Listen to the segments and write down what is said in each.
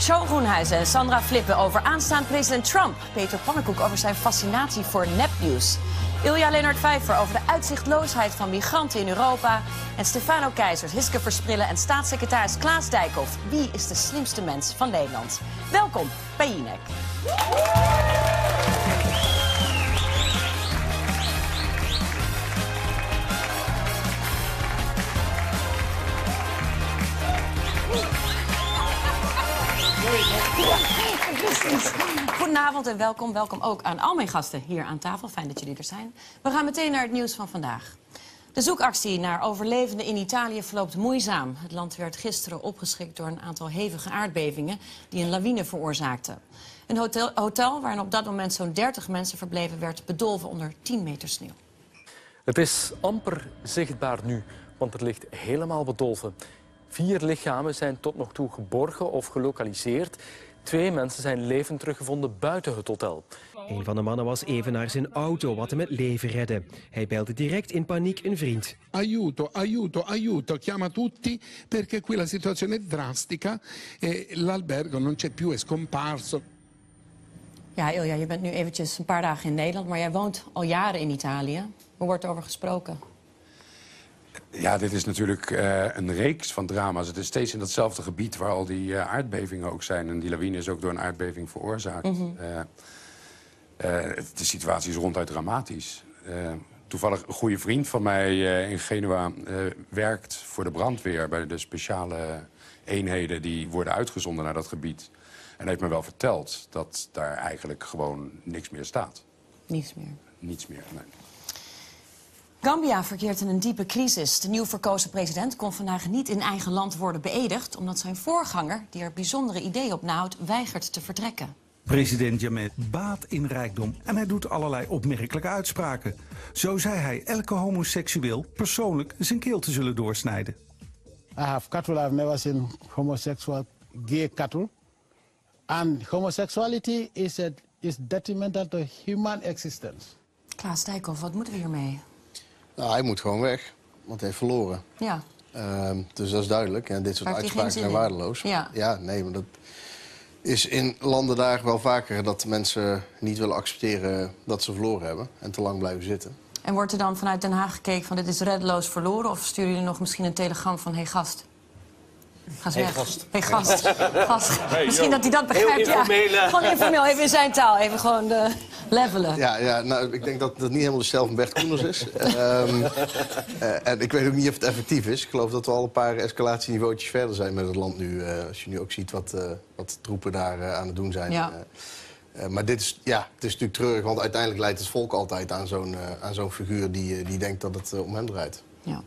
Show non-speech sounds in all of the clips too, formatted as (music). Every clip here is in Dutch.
Show Groenhuizen en Sandra Flippen over aanstaand president Trump. Peter Pannenkoek over zijn fascinatie voor nepnieuws. Ilja Leonard Vijver over de uitzichtloosheid van migranten in Europa. En Stefano Keizers, Hiske Versprillen en staatssecretaris Klaas Dijkhoff. Wie is de slimste mens van Nederland? Welkom bij Jinek. (laughs) Goedenavond en welkom. Welkom ook aan al mijn gasten hier aan tafel. Fijn dat jullie er zijn. We gaan meteen naar het nieuws van vandaag. De zoekactie naar overlevenden in Italië verloopt moeizaam. Het land werd gisteren opgeschrikt door een aantal hevige aardbevingen... die een lawine veroorzaakten. Een hotel, hotel waarin op dat moment zo'n 30 mensen verbleven... werd bedolven onder 10 meter sneeuw. Het is amper zichtbaar nu, want het ligt helemaal bedolven. Vier lichamen zijn tot nog toe geborgen of gelokaliseerd. Twee mensen zijn levend teruggevonden buiten het hotel. Een van de mannen was even naar zijn auto, wat hem het leven redde. Hij belde direct in paniek een vriend. Aiuto, aiuto, aiuto, chiama tutti perché qui la situazione è drastica e l'albergo non c'è più, è scomparso. Ja, Ilja, je bent nu eventjes een paar dagen in Nederland... maar jij woont al jaren in Italië. Hoe wordt er over gesproken? Ja, dit is natuurlijk uh, een reeks van drama's. Het is steeds in datzelfde gebied waar al die uh, aardbevingen ook zijn. En die lawine is ook door een aardbeving veroorzaakt. Mm -hmm. uh, de situatie is ronduit dramatisch. toevallig een goede vriend van mij in Genua werkt voor de brandweer... bij de speciale eenheden die worden uitgezonden naar dat gebied. En heeft me wel verteld dat daar eigenlijk gewoon niks meer staat. Niets meer? Niets meer, nee. Gambia verkeert in een diepe crisis. De nieuw verkozen president kon vandaag niet in eigen land worden beëdigd... omdat zijn voorganger, die er bijzondere ideeën op nahoudt, weigert te vertrekken. President Jammeh baat in rijkdom en hij doet allerlei opmerkelijke uitspraken. Zo zei hij elke homoseksueel persoonlijk zijn keel te zullen doorsnijden. I have cattle, I've never seen homosexual gay cattle. And homosexuality is, a, is detrimental to human existence. Klaas Dijkhoff, wat moeten we hiermee? Nou, hij moet gewoon weg, want hij heeft verloren. Ja. Uh, dus dat is duidelijk. En dit soort uitspraken zijn waardeloos. Ja. ja, nee, maar dat is in landen daar wel vaker... dat mensen niet willen accepteren dat ze verloren hebben... en te lang blijven zitten. En wordt er dan vanuit Den Haag gekeken van dit is reddeloos verloren... of sturen jullie nog misschien een telegram van... hey gast, Ga hey, gast. Hey, gast. gast. Hey, Misschien yo. dat hij dat begrijpt. Ja. Gewoon informeel, even in zijn taal. Even gewoon uh, levelen. Ja, ja nou, ik denk dat dat niet helemaal de stijl van Bert Koenders is. um, uh, en ik weet ook niet of het effectief is. Ik geloof dat we al een paar escalatieniveautjes verder zijn met het land nu. Uh, als je nu ook ziet wat, wat troepen daar aan het doen zijn. Ja. maar dit is, ja, het is natuurlijk treurig, want uiteindelijk leidt het volk altijd aan zo'n aan zo'n figuur die, die denkt dat het om hem draait. Ja.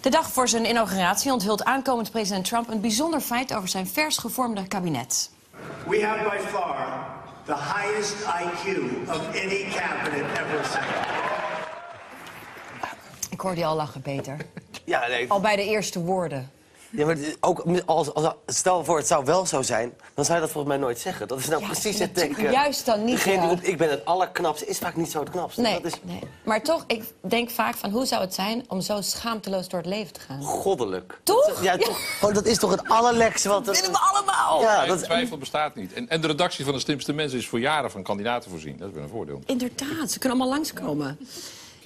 De dag voor zijn inauguratie onthult aankomend president Trump een bijzonder feit over zijn vers gevormde kabinet. We have by far the highest IQ of any cabinet ever seen. Ik hoorde je al lachen, Peter. Ja, nee. Al bij de eerste woorden. Ja, maar ook als, als, stel voor het zou wel zo zijn, dan zou je dat volgens mij nooit zeggen. Dat is nou Ja, precies het denken. juist dan niet, Degene die roept, ik ben het allerknapste, is vaak niet zo het knapste. Nee, Dat is nee. Maar toch, ik denk vaak van hoe zou het zijn om zo schaamteloos door het leven te gaan? goddelijk. Toch? Dat- ja, Ja. toch? Gewoon, dat is toch het allerlekste wat... Dat willen we allemaal! Ja, Nee, dat, twijfel bestaat niet. En, en de redactie van de slimste mensen is voor jaren van kandidaten voorzien. Dat is wel een voordeel. Inderdaad, ze kunnen allemaal langskomen.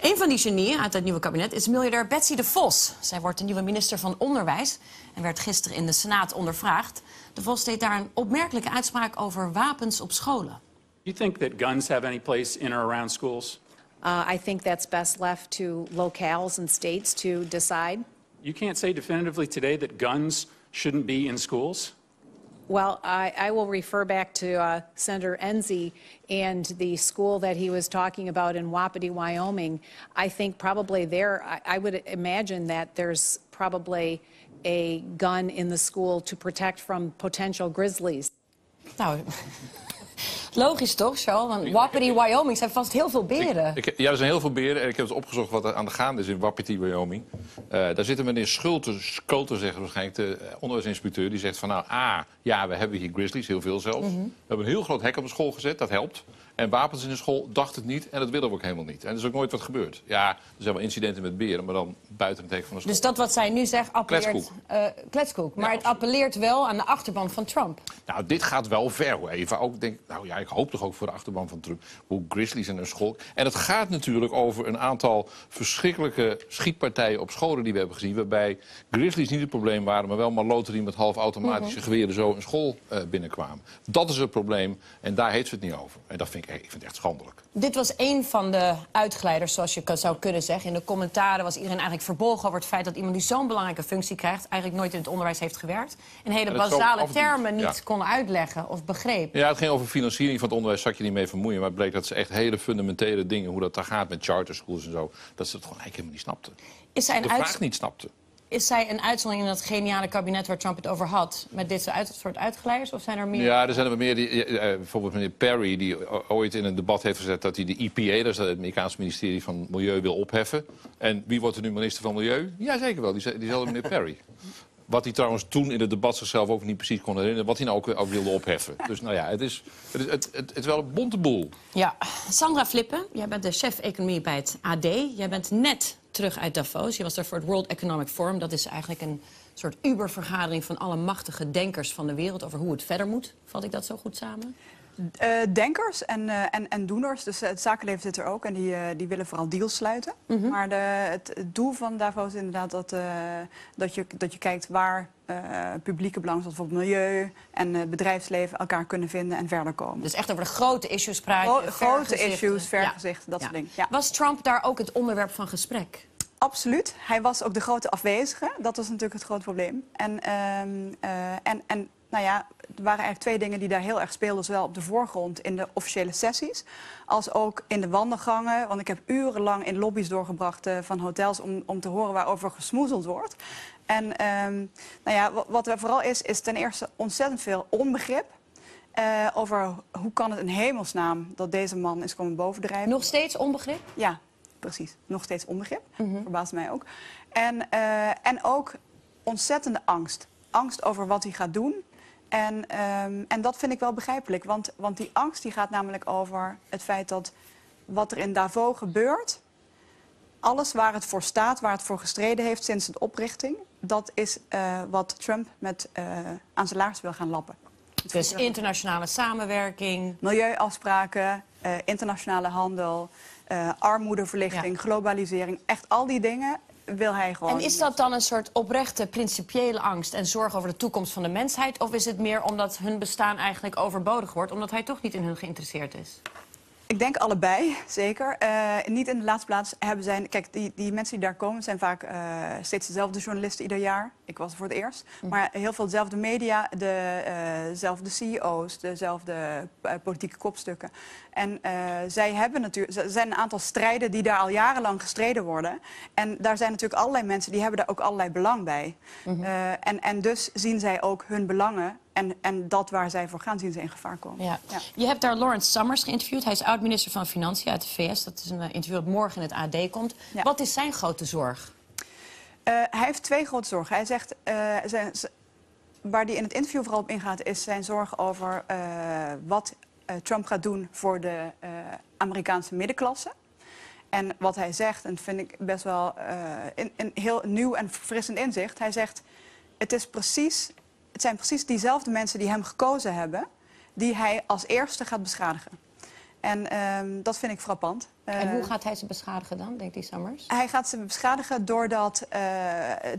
Een van die genieën uit het nieuwe kabinet is miljardair Betsy de Vos. Zij wordt de nieuwe minister van Onderwijs en werd gisteren in de Senaat ondervraagd. De Vos deed daar een opmerkelijke uitspraak over wapens op scholen. You think that guns have any place in or around schools? Uh, I think that's best left to locales and states to decide. You can't say definitively today that guns shouldn't be in schools? Well, I, I will refer back to uh, Senator Enzi and the school that he was talking about in Wapiti, Wyoming. I think probably there, I, I would imagine that there's probably a gun in the school to protect from potential grizzlies. Nou, logisch toch, Charles? Want Wapiti, Wyoming zijn vast heel veel beren. Ik, ja, er zijn heel veel beren. En ik heb eens opgezocht wat er aan de gaande is in Wapiti, Wyoming. Uh, daar zit een meneer Schulte, Scoter, zegt waarschijnlijk de uh, onderwijsinspecteur. Die zegt van nou, A, ja, we hebben hier grizzlies, heel veel zelfs. Mhm. We hebben een heel groot hek op de school gezet, dat helpt. En wapens in de school dacht het niet en dat willen we ook helemaal niet. En er is ook nooit wat gebeurd. Ja, er zijn wel incidenten met beren, maar dan buiten het hek van de school. Dus dat wat zij nu zegt appelleert... Kletskoek. eh, kletskoek. Maar het appelleert wel aan de achterban van Trump. Nou, dit gaat wel ver hoor. Even ook denk, nou ja, ik hoop toch ook voor de achterban van Trump. Hoe Grizzlies en een school. En het gaat natuurlijk over een aantal verschrikkelijke schietpartijen op scholen die we hebben gezien. Waarbij Grizzlies niet het probleem waren, maar wel maloten die met half automatische Mhm. geweren zo een school eh, binnenkwamen. Dat is het probleem en daar heeft ze het niet over. En dat vind ik, ik vind het echt schandelijk. Dit was een van de uitglijders, zoals je zou kunnen zeggen. In de commentaren was iedereen eigenlijk verbolgen over het feit dat iemand die zo'n belangrijke functie krijgt, eigenlijk nooit in het onderwijs heeft gewerkt. En hele basale termen niet ja. kon uitleggen of begreep. Ja, het ging over financiering van het onderwijs, zat je niet mee vermoeien. Maar het bleek dat ze echt hele fundamentele dingen, hoe dat daar gaat met charterschools en zo, dat ze het gewoon eigenlijk helemaal niet snapten. Is zij De een, vraag niet snapten. Is zij een uitzondering in dat geniale kabinet waar Trump het over had, met dit soort uitglijders? Of zijn er meer? Ja, er zijn er meer. Die, eh, eh, bijvoorbeeld meneer Perry, die ooit in een debat heeft gezet dat hij de EPA, dat is het Amerikaanse ministerie van Milieu, wil opheffen. En wie wordt er nu minister van Milieu? Ja, zeker wel, die- diezelfde meneer Perry. Wat hij trouwens toen in het debat zichzelf ook niet precies kon herinneren, wat hij nou ook, wilde opheffen. Dus nou ja, het is, het is, het, het, wel een bonte boel. Ja, Sandra Flippen, jij bent de chef economie bij het AD. Jij bent net terug uit Davos. Je was daar voor het World Economic Forum. Dat is eigenlijk een soort Uber-vergadering van alle machtige denkers van de wereld over hoe het verder moet. Vat ik dat zo goed samen? Eh, denkers en, eh, en, en doeners, dus het zakenleven zit er ook en die, eh, die willen vooral deals sluiten. Mhm. Maar de, het, het doel van Davos is inderdaad dat, dat, je, dat je kijkt waar publieke belangen, zoals bijvoorbeeld milieu en eh, bedrijfsleven, elkaar kunnen vinden en verder komen. Dus echt over de grote issues Gro- je, grote issues, Ja. vergezichten, dat Ja. soort dingen. Ja. Was Trump daar ook het onderwerp van gesprek? Absoluut. Hij was ook de grote afwezige. Dat was natuurlijk het grote probleem. En, ehm, eh, en, en nou ja, er waren eigenlijk twee dingen die daar heel erg speelden. Zowel op de voorgrond in de officiële sessies... als ook in de wandelgangen. Want ik heb urenlang in lobby's doorgebracht eh, van hotels... Om, om te horen waarover gesmoezeld wordt. En ehm, nou ja, wa- wat er vooral is, is ten eerste ontzettend veel onbegrip... eh, over hoe kan het in hemelsnaam dat deze man is komen bovendrijven. Nog steeds onbegrip? Ja, precies. Nog steeds onbegrip. Verbaast mij ook. En, eh, en ook ontzettende angst. Angst over wat hij gaat doen. En, ehm, en dat vind ik wel begrijpelijk. Want, want die angst die gaat namelijk over het feit dat wat er in Davos gebeurt... alles waar het voor staat, waar het voor gestreden heeft sinds de oprichting... dat is eh, wat Trump met, eh, aan zijn laars wil gaan lappen. Dus internationale samenwerking. Milieuafspraken, eh, internationale handel, armoedeverlichting, globalisering. Echt al die dingen wil hij gewoon. En is dat dan een soort oprechte, principiële angst en zorg over de toekomst van de mensheid? Of is het meer omdat hun bestaan eigenlijk overbodig wordt, omdat hij toch niet in hun geïnteresseerd is? Ik denk allebei, zeker. Eh, niet in de laatste plaats hebben zij... Kijk, die, die mensen die daar komen zijn vaak eh, steeds dezelfde journalisten ieder jaar. Ik was er voor het eerst. Maar heel veel dezelfde media, de, eh, dezelfde CEO's, dezelfde politieke kopstukken. En zij hebben natuurlijk... Er zijn een aantal strijden die daar al jarenlang gestreden worden. En daar zijn natuurlijk allerlei mensen die hebben daar ook allerlei belang bij. Eh, en, en dus zien zij ook hun belangen... En, en dat waar zij voor gaan, zien ze in gevaar komen. Ja. Je hebt daar Lawrence Summers geïnterviewd. Hij is oud-minister van Financiën uit de VS. Dat is een eh, interview dat morgen in het AD komt. Wat is zijn grote zorg? Eh, hij heeft twee grote zorgen. Hij zegt, eh, zijn, waar hij in het interview vooral op ingaat, is zijn zorg over wat Trump gaat doen voor de Amerikaanse middenklasse. En wat hij zegt, en dat vind ik best wel een, een heel nieuw en verfrissend inzicht. Hij zegt, het, is precies, het zijn precies diezelfde mensen die hem gekozen hebben, die hij als eerste gaat beschadigen. En ehm, dat vind ik frappant. En hoe Eh, gaat hij ze beschadigen dan, denkt die Summers? hij gaat ze beschadigen doordat eh,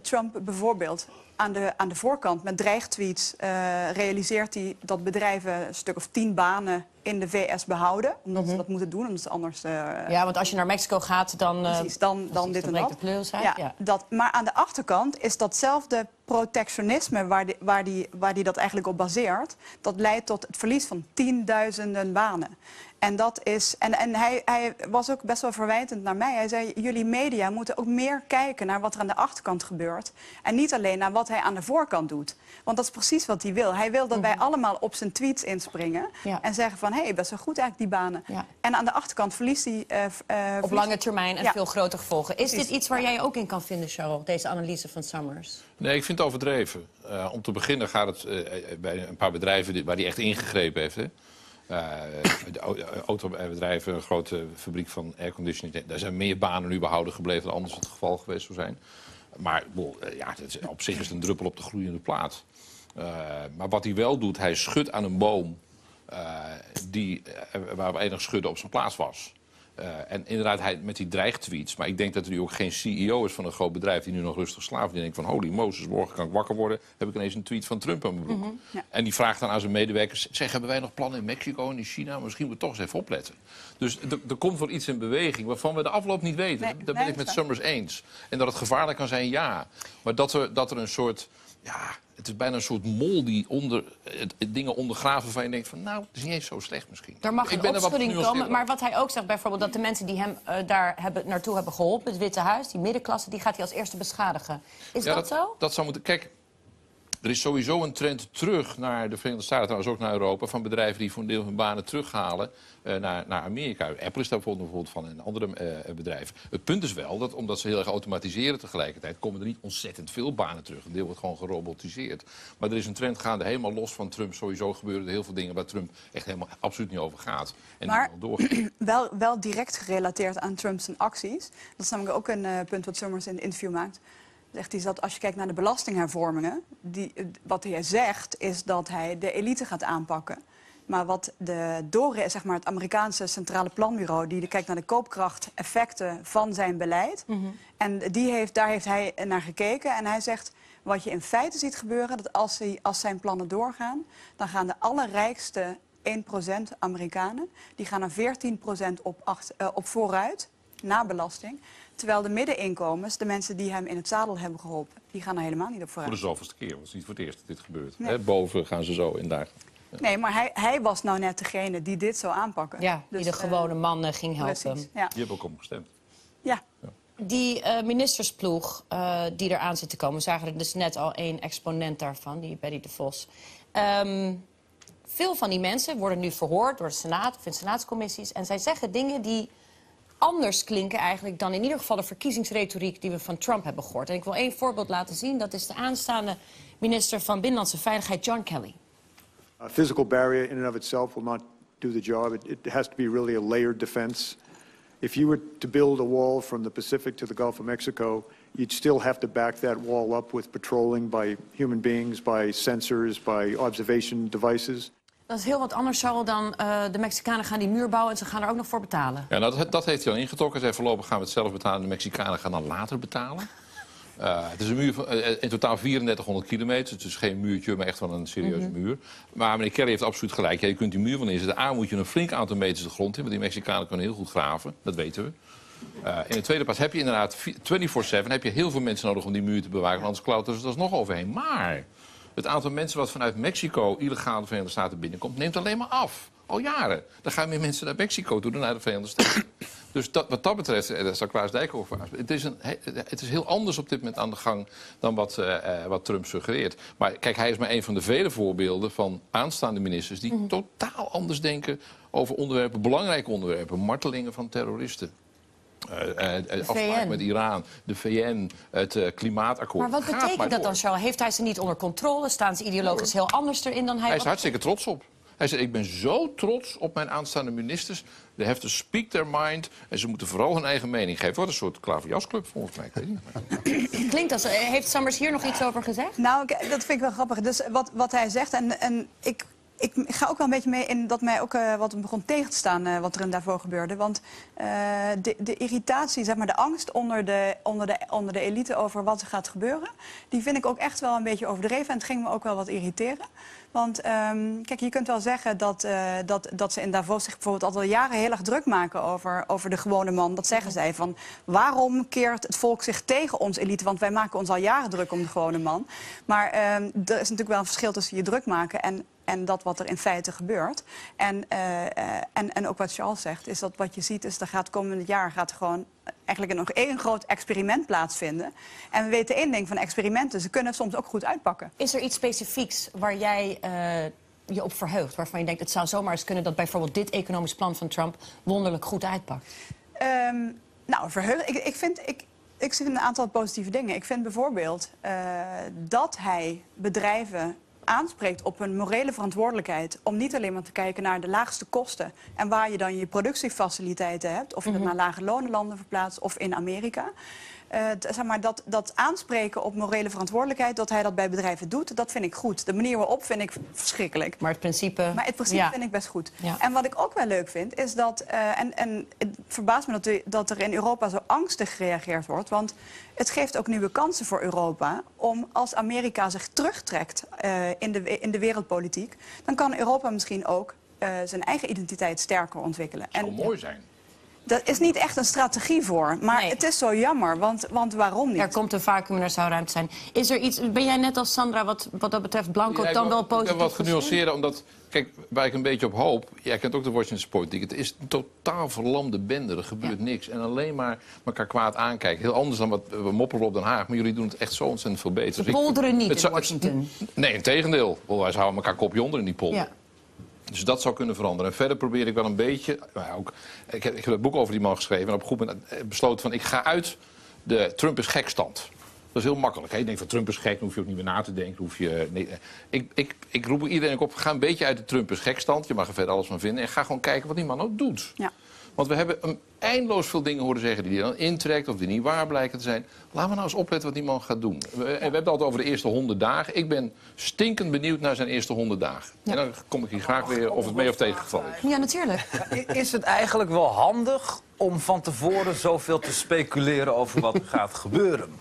Trump bijvoorbeeld aan de, aan de voorkant met dreigtweets eh, realiseert hij dat bedrijven een stuk of tien banen in de VS behouden. Omdat ze dat moeten doen, omdat ze anders... Ja, want als je naar Mexico gaat, dan... Precies, dan, dan dit en breekt dat. de Ja, ja. Dat, maar aan de achterkant is datzelfde protectionisme waar die, waar, die, waar die dat eigenlijk op baseert... dat leidt tot het verlies van tienduizenden banen. En, dat is, en, en hij, hij was ook best wel verwijtend naar mij. Hij zei, jullie media moeten ook meer kijken naar wat er aan de achterkant gebeurt. En niet alleen naar wat hij aan de voorkant doet. Want dat is precies wat hij wil. Hij wil dat wij allemaal op zijn tweets inspringen. Mhm. Ja. En zeggen van, hé, hey, best wel goed eigenlijk die banen. Ja. En aan de achterkant verliest hij... eh, v- eh, Op verliest- lange termijn en Ja. veel grotere gevolgen. Is Precies. dit iets waar jij ook in kan vinden, Cheryl, deze analyse van Summers? Nee, ik vind het overdreven. Eh, om te beginnen gaat het eh, bij een paar bedrijven die- waar hij echt ingegrepen heeft. Hè. Eh, de eh, autobedrijven, een grote fabriek van airconditioning. Daar zijn meer banen nu behouden gebleven dan anders het geval geweest zou zijn. Maar eh, ja, is, op zich is het een druppel op de gloeiende plaat. Maar wat hij wel doet, hij schudt aan een boom die, waar enig schudden op zijn plaats was. Eh, en inderdaad, hij, met die dreigtweets. Maar ik denk dat er nu ook geen CEO is van een groot bedrijf die nu nog rustig slaapt. Die denkt van, holy Moses, morgen kan ik wakker worden. Heb ik ineens een tweet van Trump aan mijn broek. Mhm. Ja. En die vraagt dan aan zijn medewerkers... zeg, hebben wij nog plannen in Mexico en in China? Misschien moeten we toch eens even opletten. Dus er- komt wel iets in beweging waarvan we de afloop niet weten. Nee, Daar nee, ben ik dat met Summers eens. En dat het gevaarlijk kan zijn, ja. Maar dat er, dat er een soort... Ja, het is bijna een soort mol die onder, het, het dingen ondergraven... waarvan je denkt van, nou, het is niet eens zo slecht misschien. Er mag Ik een ben er wat opschudding komen. Maar wat hij ook zegt, bijvoorbeeld dat de mensen die hem eh, daar hebben, naartoe hebben geholpen... het Witte Huis, die middenklasse, die gaat hij als eerste beschadigen. Is Ja, dat, zo? Dat zou moeten. Kijk, er is sowieso een trend terug naar de Verenigde Staten, trouwens ook naar Europa, van bedrijven die voor een deel hun banen terughalen eh, naar, naar Amerika. Apple is daar bijvoorbeeld van en andere eh, bedrijven. Het punt is wel dat omdat ze heel erg automatiseren tegelijkertijd, komen er niet ontzettend veel banen terug. Een deel wordt gewoon gerobotiseerd. Maar er is een trend gaande, helemaal los van Trump. Sowieso gebeuren er heel veel dingen waar Trump echt helemaal absoluut niet over gaat. En Maar- (clears throat) wel, wel direct gerelateerd aan Trump's acties. Dat is namelijk ook een eh, punt wat Summers in het interview maakt. Zegt hij dat als je kijkt naar de belastinghervormingen, die, eh, wat hij zegt is dat hij de elite gaat aanpakken. Maar wat de DORE, zeg maar het Amerikaanse Centrale Planbureau, die kijkt naar de koopkrachteffecten van zijn beleid. En die heeft, daar heeft hij naar gekeken en hij zegt. Wat je in feite ziet gebeuren, dat als, hij, als zijn plannen doorgaan, dan gaan de allerrijkste 1% Amerikanen, die gaan er 14% op, acht, eh, op vooruit, na belasting. Terwijl de middeninkomens, de mensen die hem in het zadel hebben geholpen, die gaan er helemaal niet op Voor de vooruit. zoveelste keer, want het is niet voor het eerst dat dit gebeurt. Nee. Hè, boven gaan ze zo in daar. Nee, maar hij, hij was nou net degene die dit zou aanpakken. Ja, die de Dus, eh, gewone man eh, ging helpen. precies, ja. Die hebben ook op hem gestemd. Ja. Die eh, ministersploeg eh, die eraan zit te komen, we zagen er dus net al één exponent daarvan, die Betty de Vos. Ehm, veel van die mensen worden nu verhoord door de Senaat of in senaatscommissies. En zij zeggen dingen die anders klinken eigenlijk dan in ieder geval de verkiezingsretoriek die we van Trump hebben gehoord. En ik wil één voorbeeld laten zien. Dat is de aanstaande minister van Binnenlandse Veiligheid, John Kelly. A physical barrier in and of itself will not do the job. It, it has to be really a layered defense. If you were to build a wall from the Pacific to the Gulf of Mexico, you'd still have to back that wall up with patrolling by human beings, by sensors, by observation devices. Dat is heel wat anders, Charles, dan eh, de Mexicanen gaan die muur bouwen en ze gaan er ook nog voor betalen. Ja, nou, dat, dat heeft hij al ingetrokken. Zei voorlopig gaan we het zelf betalen. De Mexicanen gaan dan later betalen. Eh, het is een muur van eh, in totaal 3400 kilometer. Het is geen muurtje, maar echt wel een serieuze Mhm. muur. Maar meneer Kerry heeft absoluut gelijk. Ja, je kunt die muur van inzetten. A, moet je een flink aantal meters de grond in. Want die Mexicanen kunnen heel goed graven. Dat weten we. In de tweede plaats heb je inderdaad vi- 24-7 heb je heel veel mensen nodig om die muur te bewaken. Want anders klauteren ze er nog overheen. Maar het aantal mensen wat vanuit Mexico illegaal de Verenigde Staten binnenkomt, neemt alleen maar af. Al jaren. Dan gaan meer mensen naar Mexico toe dan naar de Verenigde Staten. (clears throat) Dus dat, wat dat betreft, eh, daar zal Klaas Dijk over. Het is, een, he- het is heel anders op dit moment aan de gang dan wat, eh, eh, wat Trump suggereert. Maar kijk, hij is maar een van de vele voorbeelden van aanstaande ministers... die totaal anders denken over onderwerpen, belangrijke onderwerpen. Martelingen van terroristen. Eh, eh, afspraak VN. met Iran, de VN, het eh, klimaatakkoord. Maar wat betekent maar dat dan, Charles? Heeft hij ze niet onder controle? Staan ze ideologisch heel anders erin dan hij... Hij is hartstikke trots op. Hij zei, ik ben zo trots op mijn aanstaande ministers. They have to speak their mind. En ze moeten vooral hun eigen mening geven. Wat een soort klaverjasclub volgens mij. Ik weet niet. (clears throat) Klinkt als... eh, Heeft Summers hier nog iets over gezegd? Nou, ik- dat vind ik wel grappig. Dus wat, wat hij zegt, en, en ik, ik ga ook wel een beetje mee in dat mij ook eh, wat begon tegen te staan eh, wat er in daarvoor gebeurde. Want eh, de, de irritatie, zeg maar de angst onder de, onder, de, onder de elite over wat er gaat gebeuren, die vind ik ook echt wel een beetje overdreven. En het ging me ook wel wat irriteren. Want ehm, kijk, je kunt wel zeggen dat, dat, dat ze in Davos zich bijvoorbeeld al jaren heel erg druk maken over, over de gewone man. Dat zeggen zij van waarom keert het volk zich tegen ons elite? Want wij maken ons al jaren druk om de gewone man. Maar ehm, er is natuurlijk wel een verschil tussen je druk maken en, en dat wat er in feite gebeurt. En, eh, eh, en, en ook wat Charles zegt, is dat wat je ziet is, er gaat komend jaar gaat gewoon eigenlijk nog één groot experiment plaatsvinden. En we weten één ding van experimenten, ze kunnen soms ook goed uitpakken. Is er iets specifieks waar jij eh, je op verheugt? Waarvan je denkt, het zou zomaar eens kunnen dat bijvoorbeeld dit economisch plan van Trump wonderlijk goed uitpakt? Ehm, nou, verheugd. Ik, ik, vind, ik, ik vind een aantal positieve dingen. Ik vind bijvoorbeeld dat hij bedrijven aanspreekt op hun morele verantwoordelijkheid... om niet alleen maar te kijken naar de laagste kosten... en waar je dan je productiefaciliteiten hebt... of je het naar lage lonenlanden verplaatst of in Amerika... Eh, zeg maar, dat, dat aanspreken op morele verantwoordelijkheid, dat hij dat bij bedrijven doet, dat vind ik goed. De manier waarop vind ik verschrikkelijk. Maar het principe... Maar het principe ja. vind ik best goed. Ja. En wat ik ook wel leuk vind, is dat... eh, en, en het verbaast me dat, er- dat er in Europa zo angstig gereageerd wordt. Want het geeft ook nieuwe kansen voor Europa... om als Amerika zich terugtrekt eh, in, de, in de wereldpolitiek... dan kan Europa misschien ook eh, zijn eigen identiteit sterker ontwikkelen. zou En mooi zijn. Daar is niet echt een strategie voor. Maar het is zo jammer, want, want waarom niet? Er komt een vacuüm en er zou ruimte zijn. Is er iets, ben jij net als Sandra wat, wat dat betreft Blanco Ja, dan wel positief Ik ben wat genuanceerder, omdat... Kijk, waar ik een beetje op hoop... Jij kent ook de Washingtonse politiek. Het is een totaal verlamde bende. Er gebeurt niks. En alleen maar elkaar kwaad aankijken. Heel anders dan wat we mopperen op Den Haag. Maar jullie doen het echt zo ontzettend veel beter. Ze Dus ik- polderen niet het in Washington. Nee, in tegendeel. Wij houden elkaar kopje onder in die polder. Ja. Dus dat zou kunnen veranderen. En verder probeer ik wel een beetje... nou ook, ik, heb, ik heb het boek over die man geschreven... en op een goed moment eh, besloten van... ik ga uit de Trump is gekstand. Dat is heel makkelijk. Hè? Je denkt van Trump is gek, dan hoef je ook niet meer na te denken. Hoef je, nee, eh, ik, ik, ik roep iedereen op, ga een beetje uit de Trump is gekstand. Je mag er verder alles van vinden. En ga gewoon kijken wat die man ook doet. Ja. Want we hebben een eindeloos veel dingen horen zeggen die hij dan intrekt... of die niet waar blijken te zijn. Laten we nou eens opletten wat die man gaat doen. We, en we hebben het altijd over de eerste 100 dagen. Ik ben stinkend benieuwd naar zijn eerste 100 dagen. En dan kom ik hier graag weer of het mee of tegengevallen is. Ja, natuurlijk. Is het eigenlijk wel handig om van tevoren zoveel te speculeren over wat er gaat gebeuren?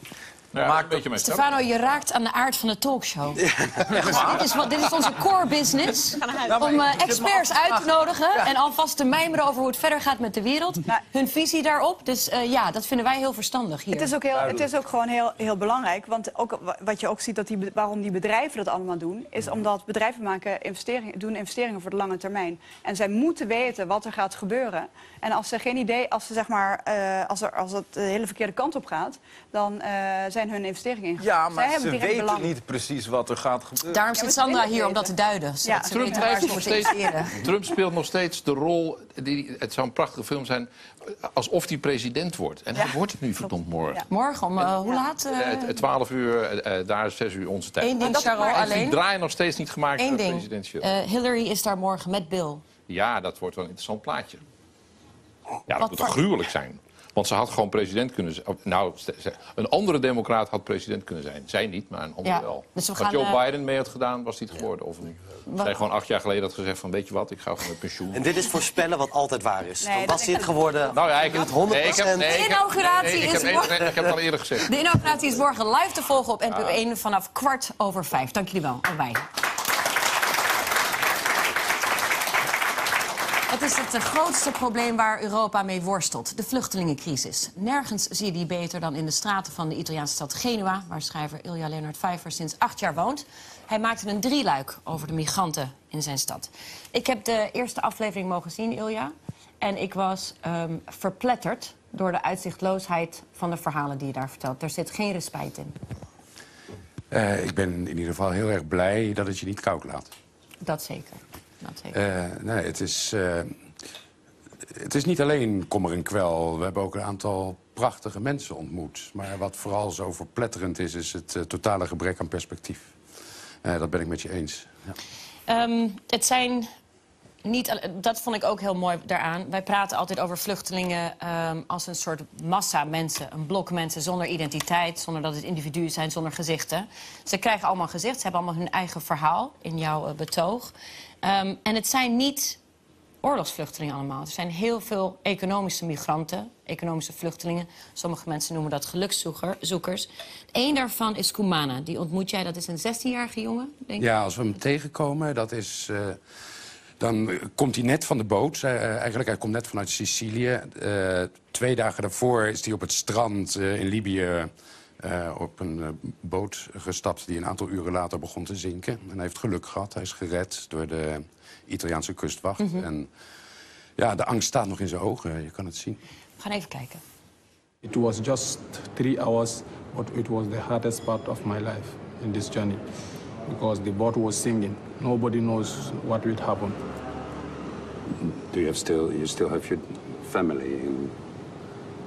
Ja, een beetje mijn Stefano, je raakt aan de aard van de talkshow. Dus dit, is wat, dit is onze core business. Om eh, experts uit te nodigen en alvast te mijmeren over hoe het verder gaat met de wereld. Hun visie daarop. Dus eh, ja, dat vinden wij heel verstandig hier. Het is ook, heel, het is ook gewoon heel, heel belangrijk. Want ook, wa- wat je ook ziet, dat die, waarom die bedrijven dat allemaal doen... is omdat bedrijven maken investeringen, doen investeringen voor de lange termijn. En zij moeten weten wat er gaat gebeuren. En als ze geen idee, als, ze zeg maar, eh, als, er, als het de hele verkeerde kant op gaat... dan eh, zijn hun investeringen. Ja, maar hebben ze weten belang. niet precies wat er gaat gebeuren. Daarom zit Sandra hier om dat te duiden. Ja. ze Trump, weten waar drijft ze nog steeds. (laughs) Trump speelt nog steeds de rol. Die, het zou een prachtige film zijn. alsof hij president wordt. En hij wordt het nu verdomd morgen. Morgen om eh, hoe laat? eh? Eh, t- 12 uur, eh, eh, daar is 6 uur onze tijd. Eén ding, Charles, alleen. Die draai nog steeds niet gemaakt Eén voor het ding. presidentieel. Eh, Hillary is daar morgen met Bill. Ja, dat wordt wel een interessant plaatje. Ja, dat Wat moet toch gruwelijk zijn? Want ze had gewoon president kunnen zijn. Nou, een andere democraat had president kunnen zijn. Zij niet, maar een andere Ja, wel. dus we Als gaan, Joe eh, Biden mee had gedaan, was hij het geworden. Of niet. Zij gewoon acht jaar geleden had gezegd van, weet je wat, ik ga gewoon met pensioen. En dit is voorspellen wat altijd waar is. Nee, was hij het ik- geworden Nou ja, ik heb, met 100 nee, ik heb, nee, ik heb- De inauguratie nee, ik is heb, nee, morgen. nee, ik heb het al eerder gezegd. De inauguratie is morgen live te volgen op NPO Ah. 1 vanaf kwart over vijf. Dank jullie wel, allebei. Wat is het eh, grootste probleem waar Europa mee worstelt? De vluchtelingencrisis. Nergens zie je die beter dan in de straten van de Italiaanse stad Genua... waar schrijver Ilja Leonard Vijver sinds acht jaar woont. Hij maakte een drieluik over de migranten in zijn stad. Ik heb de eerste aflevering mogen zien, Ilja. En ik was ehm, verpletterd door de uitzichtloosheid van de verhalen die je daar vertelt. Er zit geen respijt in. Eh, ik ben in ieder geval heel erg blij dat het je niet koud laat. Dat zeker. Dat zeker. Eh, nee, het is, eh, het is niet alleen kommer en kwel. We hebben ook een aantal prachtige mensen ontmoet. Maar wat vooral zo verpletterend is, is het eh, totale gebrek aan perspectief. Dat ben ik met je eens. Ja. Ehm, het zijn niet, dat vond ik ook heel mooi daaraan. Wij praten altijd over vluchtelingen ehm, als een soort massa mensen. Een blok mensen zonder identiteit, zonder dat het individuen zijn, zonder gezichten. Ze krijgen allemaal gezicht, ze hebben allemaal hun eigen verhaal in jouw eh, betoog. Ehm, en het zijn niet oorlogsvluchtelingen allemaal. Er zijn heel veel economische migranten, economische vluchtelingen. Sommige mensen noemen dat gelukszoekers. Eén daarvan is Kumana. Die ontmoet jij, dat is een 16-jarige jongen, denk ik. Ja, als we hem tegenkomen, dat is... eh, dan komt hij net van de boot. Eh, eigenlijk, hij komt net vanuit Sicilië. Eh, twee dagen daarvoor is hij op het strand eh, in Libië... eh, op een boot gestapt die een aantal uren later begon te zinken. En hij heeft geluk gehad. Hij is gered door de Italiaanse kustwacht. Mhm. En ja, de angst staat nog in zijn ogen. Je kan het zien. We gaan even kijken. It was just three hours, but it was the hardest part of my life in this journey because the boat was sinking. Nobody knows what will happen. Do you have still you still have your family in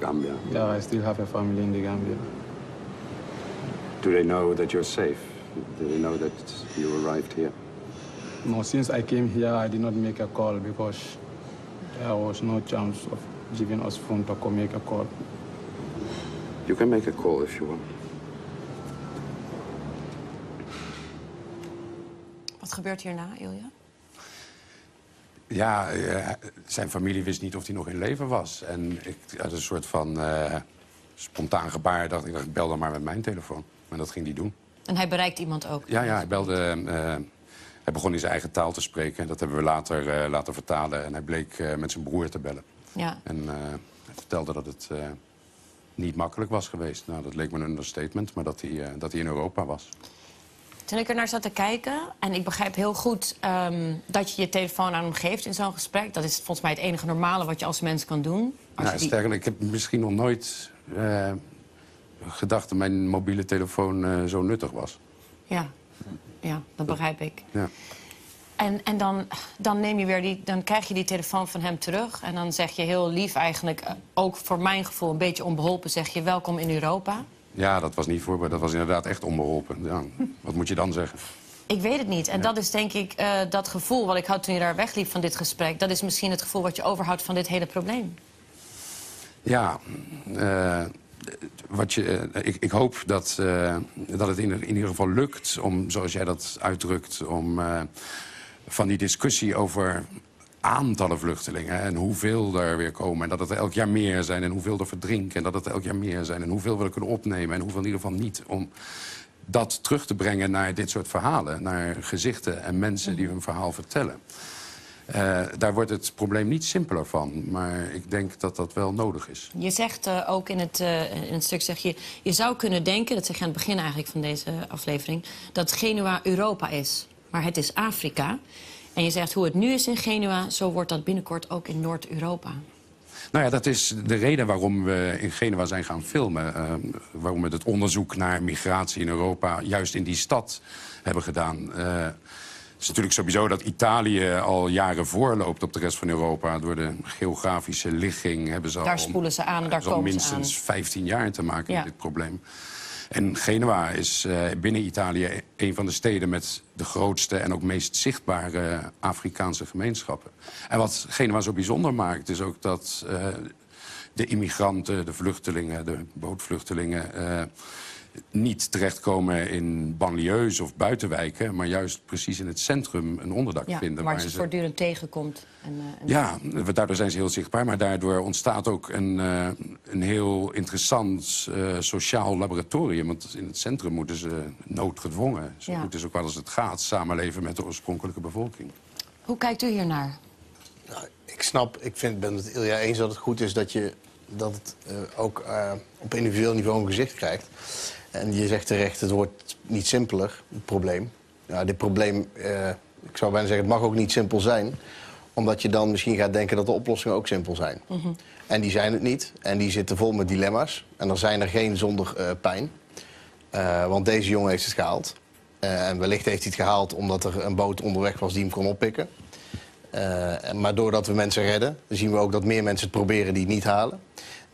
Gambia? Yeah, I still have a family in the Gambia. Do they know that you're safe? Do they know that you arrived here? No, since I came here, I did not make a call because there was no chance of giving us phone to come make a call. You can make a call if you want. Gebeurt hierna, Ilja? Ja, eh, zijn familie wist niet of hij nog in leven was. En ik had een soort van eh, spontaan gebaar. Dacht ik, dacht, ik bel dan maar met mijn telefoon. En dat ging hij doen. En hij bereikt iemand ook. Ja, ja hij belde. eh, hij begon in zijn eigen taal te spreken. En dat hebben we later laten vertalen. En hij bleek met zijn broer te bellen. Ja. En hij vertelde dat het niet makkelijk was geweest. Nou, dat leek me een understatement, maar dat hij, dat hij in Europa was. Toen ik er naar zat te kijken, en ik begrijp heel goed ehm, dat je je telefoon aan hem geeft in zo'n gesprek. Dat is volgens mij het enige normale wat je als mens kan doen. Als Nou, die- sterker, ik heb misschien nog nooit eh, gedacht dat mijn mobiele telefoon eh, zo nuttig was. Ja, ja dat begrijp ik. Ja. En, en dan, dan, neem je weer die, dan krijg je die telefoon van hem terug. En dan zeg je heel lief eigenlijk, eh, ook voor mijn gevoel een beetje onbeholpen, zeg je welkom in Europa. Ja, dat was niet voorbereid. Dat was inderdaad echt onbeholpen. Ja, wat moet je dan zeggen? Ik weet het niet. En dat is denk ik eh, dat gevoel wat ik had toen je daar wegliep van dit gesprek. Dat is misschien het gevoel wat je overhoudt van dit hele probleem. Ja, eh, wat je, eh, ik, ik hoop dat, dat het in, in ieder geval lukt om, zoals jij dat uitdrukt... om van die discussie over aantallen vluchtelingen en hoeveel er weer komen... en dat het er elk jaar meer zijn en hoeveel er verdrinken... en dat het er elk jaar meer zijn en hoeveel we er kunnen opnemen... en hoeveel in ieder geval niet, om dat terug te brengen naar dit soort verhalen... naar gezichten en mensen die hun verhaal vertellen. Eh, daar wordt het probleem niet simpeler van, maar ik denk dat dat wel nodig is. Je zegt eh, ook in het, eh, in het stuk, zeg je, je zou kunnen denken... dat zeg je aan het begin eigenlijk van deze aflevering... dat Genua Europa is, maar het is Afrika. En je zegt hoe het nu is in Genua... zo wordt dat binnenkort ook in Noord-Europa. Nou ja, dat is de reden waarom we in Genua zijn gaan filmen. eh, waarom we het onderzoek naar migratie in Europa juist in die stad hebben gedaan. Eh, het is natuurlijk sowieso dat Italië al jaren voorloopt op de rest van Europa. Door de geografische ligging hebben ze Daar al, spoelen ze aan, daar komen ze minstens 15 jaar te maken Ja. met dit probleem. En Genua is eh, binnen Italië een van de steden met de grootste en ook meest zichtbare Afrikaanse gemeenschappen. En wat Genua zo bijzonder maakt, is ook dat eh, de immigranten, de vluchtelingen, de bootvluchtelingen. Niet terechtkomen in banlieues of buitenwijken, maar juist precies in het centrum een onderdak Ja, vinden. waar waar ze ze- voortdurend tegenkomt. En, eh, en- ja, daardoor zijn ze heel zichtbaar. Maar daardoor ontstaat ook een, eh, een heel interessant eh, sociaal laboratorium. Want in het centrum moeten ze noodgedwongen, zo Ja. goed is ook wel als het gaat, samenleven met de oorspronkelijke bevolking. Hoe kijkt u hiernaar? Ik snap, ik vind, ben het Ilja eens dat het goed is dat, je, dat het eh, ook op individueel niveau een gezicht krijgt. En je zegt terecht, het wordt niet simpeler, het probleem. Ja, dit probleem, eh, ik zou bijna zeggen, het mag ook niet simpel zijn. Omdat je dan misschien gaat denken dat de oplossingen ook simpel zijn. En die zijn het niet. En die zitten vol met dilemma's. En er zijn er geen zonder eh, pijn. Eh, want deze jongen heeft het gehaald. Eh, en wellicht heeft hij het gehaald omdat er een boot onderweg was die hem kon oppikken. En- maar doordat we mensen redden, zien we ook dat meer mensen het proberen die het niet halen.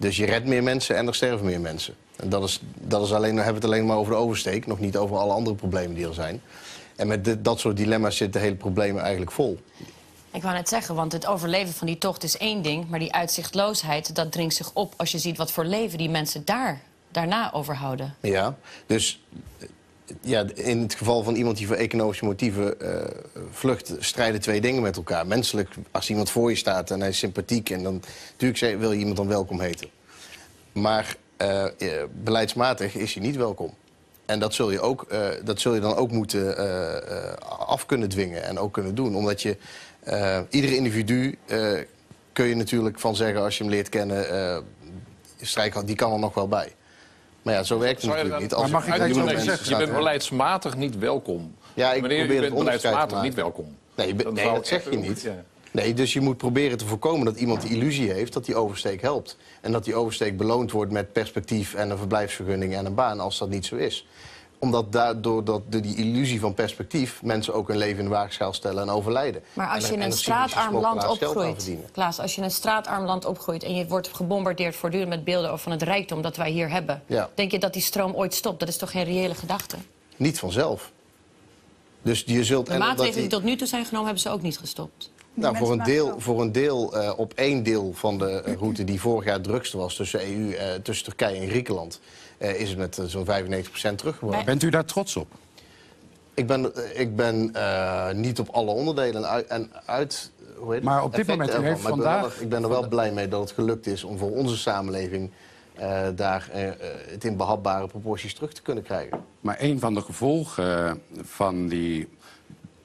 Dus je redt meer mensen en er sterven meer mensen. En dat is, dat is alleen, dan hebben we het alleen maar over de oversteek, nog niet over alle andere problemen die er zijn. En met dit, dat soort dilemma's zit de hele problemen eigenlijk vol. Ik wou net zeggen, want het overleven van die tocht is één ding... maar die uitzichtloosheid, dat dringt zich op als je ziet wat voor leven die mensen daar, daarna overhouden. Ja, dus ja, in het geval van iemand die voor economische motieven eh, vlucht, strijden twee dingen met elkaar. Menselijk, als iemand voor je staat en hij is sympathiek, en dan natuurlijk wil je iemand dan welkom heten. Maar eh, eh, beleidsmatig is hij niet welkom. En dat zul je, ook, dat zul je dan ook moeten af kunnen dwingen en ook kunnen doen. Omdat je ieder individu kun je natuurlijk van zeggen als je hem leert kennen, strijk, die kan er nog wel bij. Maar ja, zo werkt het natuurlijk niet. Als nee, mensen je bent beleidsmatig niet welkom. Ja, ik Meneer, probeer u bent onderscheid te beleidsmatig maken. niet welkom. Nee, Dat nee, wou- dat zeg je niet. Nee, dus je moet proberen te voorkomen dat iemand de illusie heeft dat die oversteek helpt. En dat die oversteek beloond wordt met perspectief en een verblijfsvergunning en een baan als dat niet zo is. Omdat daardoor dat, door die illusie van perspectief mensen ook hun leven in de waagschaal stellen en overlijden. Maar als En je in en een straatarm land opgroeit... Klaas, als je in een straatarm land opgroeit... en je wordt gebombardeerd voortdurend met beelden van het rijkdom dat wij hier hebben... Ja. denk je dat die stroom ooit stopt? Dat is toch geen reële gedachte? niet vanzelf. Dus je zult... De maatregelen die- die tot nu toe zijn genomen, hebben ze ook niet gestopt. Nou, voor een deel, voor een deel eh, op één deel van de eh, route die vorig jaar het drukste was tussen, EU, eh, tussen Turkije en Griekenland, eh, is het met zo'n 95% teruggebracht. Bent u daar trots op? Ik ben, ik ben eh, niet op alle onderdelen en uit. En uit hoe heet het? Maar op dit moment, u ervan. heeft Maar ik ben wel- vandaag- Ik ben er wel blij mee dat het gelukt is om voor onze samenleving eh, daar het in behapbare proporties terug te kunnen krijgen. Maar een van de gevolgen van die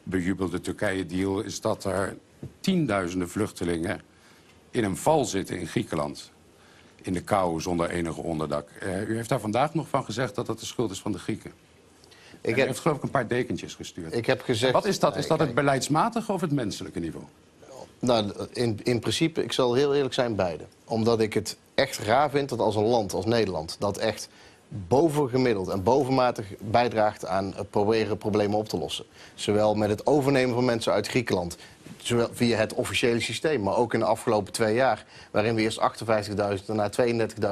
bejubelde Turkije-deal... is dat er tienduizenden vluchtelingen in een val zitten in Griekenland. In de kou, zonder enige onderdak. Eh, u heeft daar vandaag nog van gezegd dat dat de schuld is van de Grieken. Ik heb- u heeft geloof ik een paar dekentjes gestuurd. Ik heb gezegd... Wat is dat? Is dat het beleidsmatige of het menselijke niveau? Nou, in, in principe, ik zal heel eerlijk zijn, beide. Omdat ik het echt raar vind dat als een land als Nederland... dat echt bovengemiddeld en bovenmatig bijdraagt aan het proberen problemen op te lossen. Zowel met het overnemen van mensen uit Griekenland... Zowel via het officiële systeem, maar ook in de afgelopen twee jaar... waarin we eerst 58.000 en daarna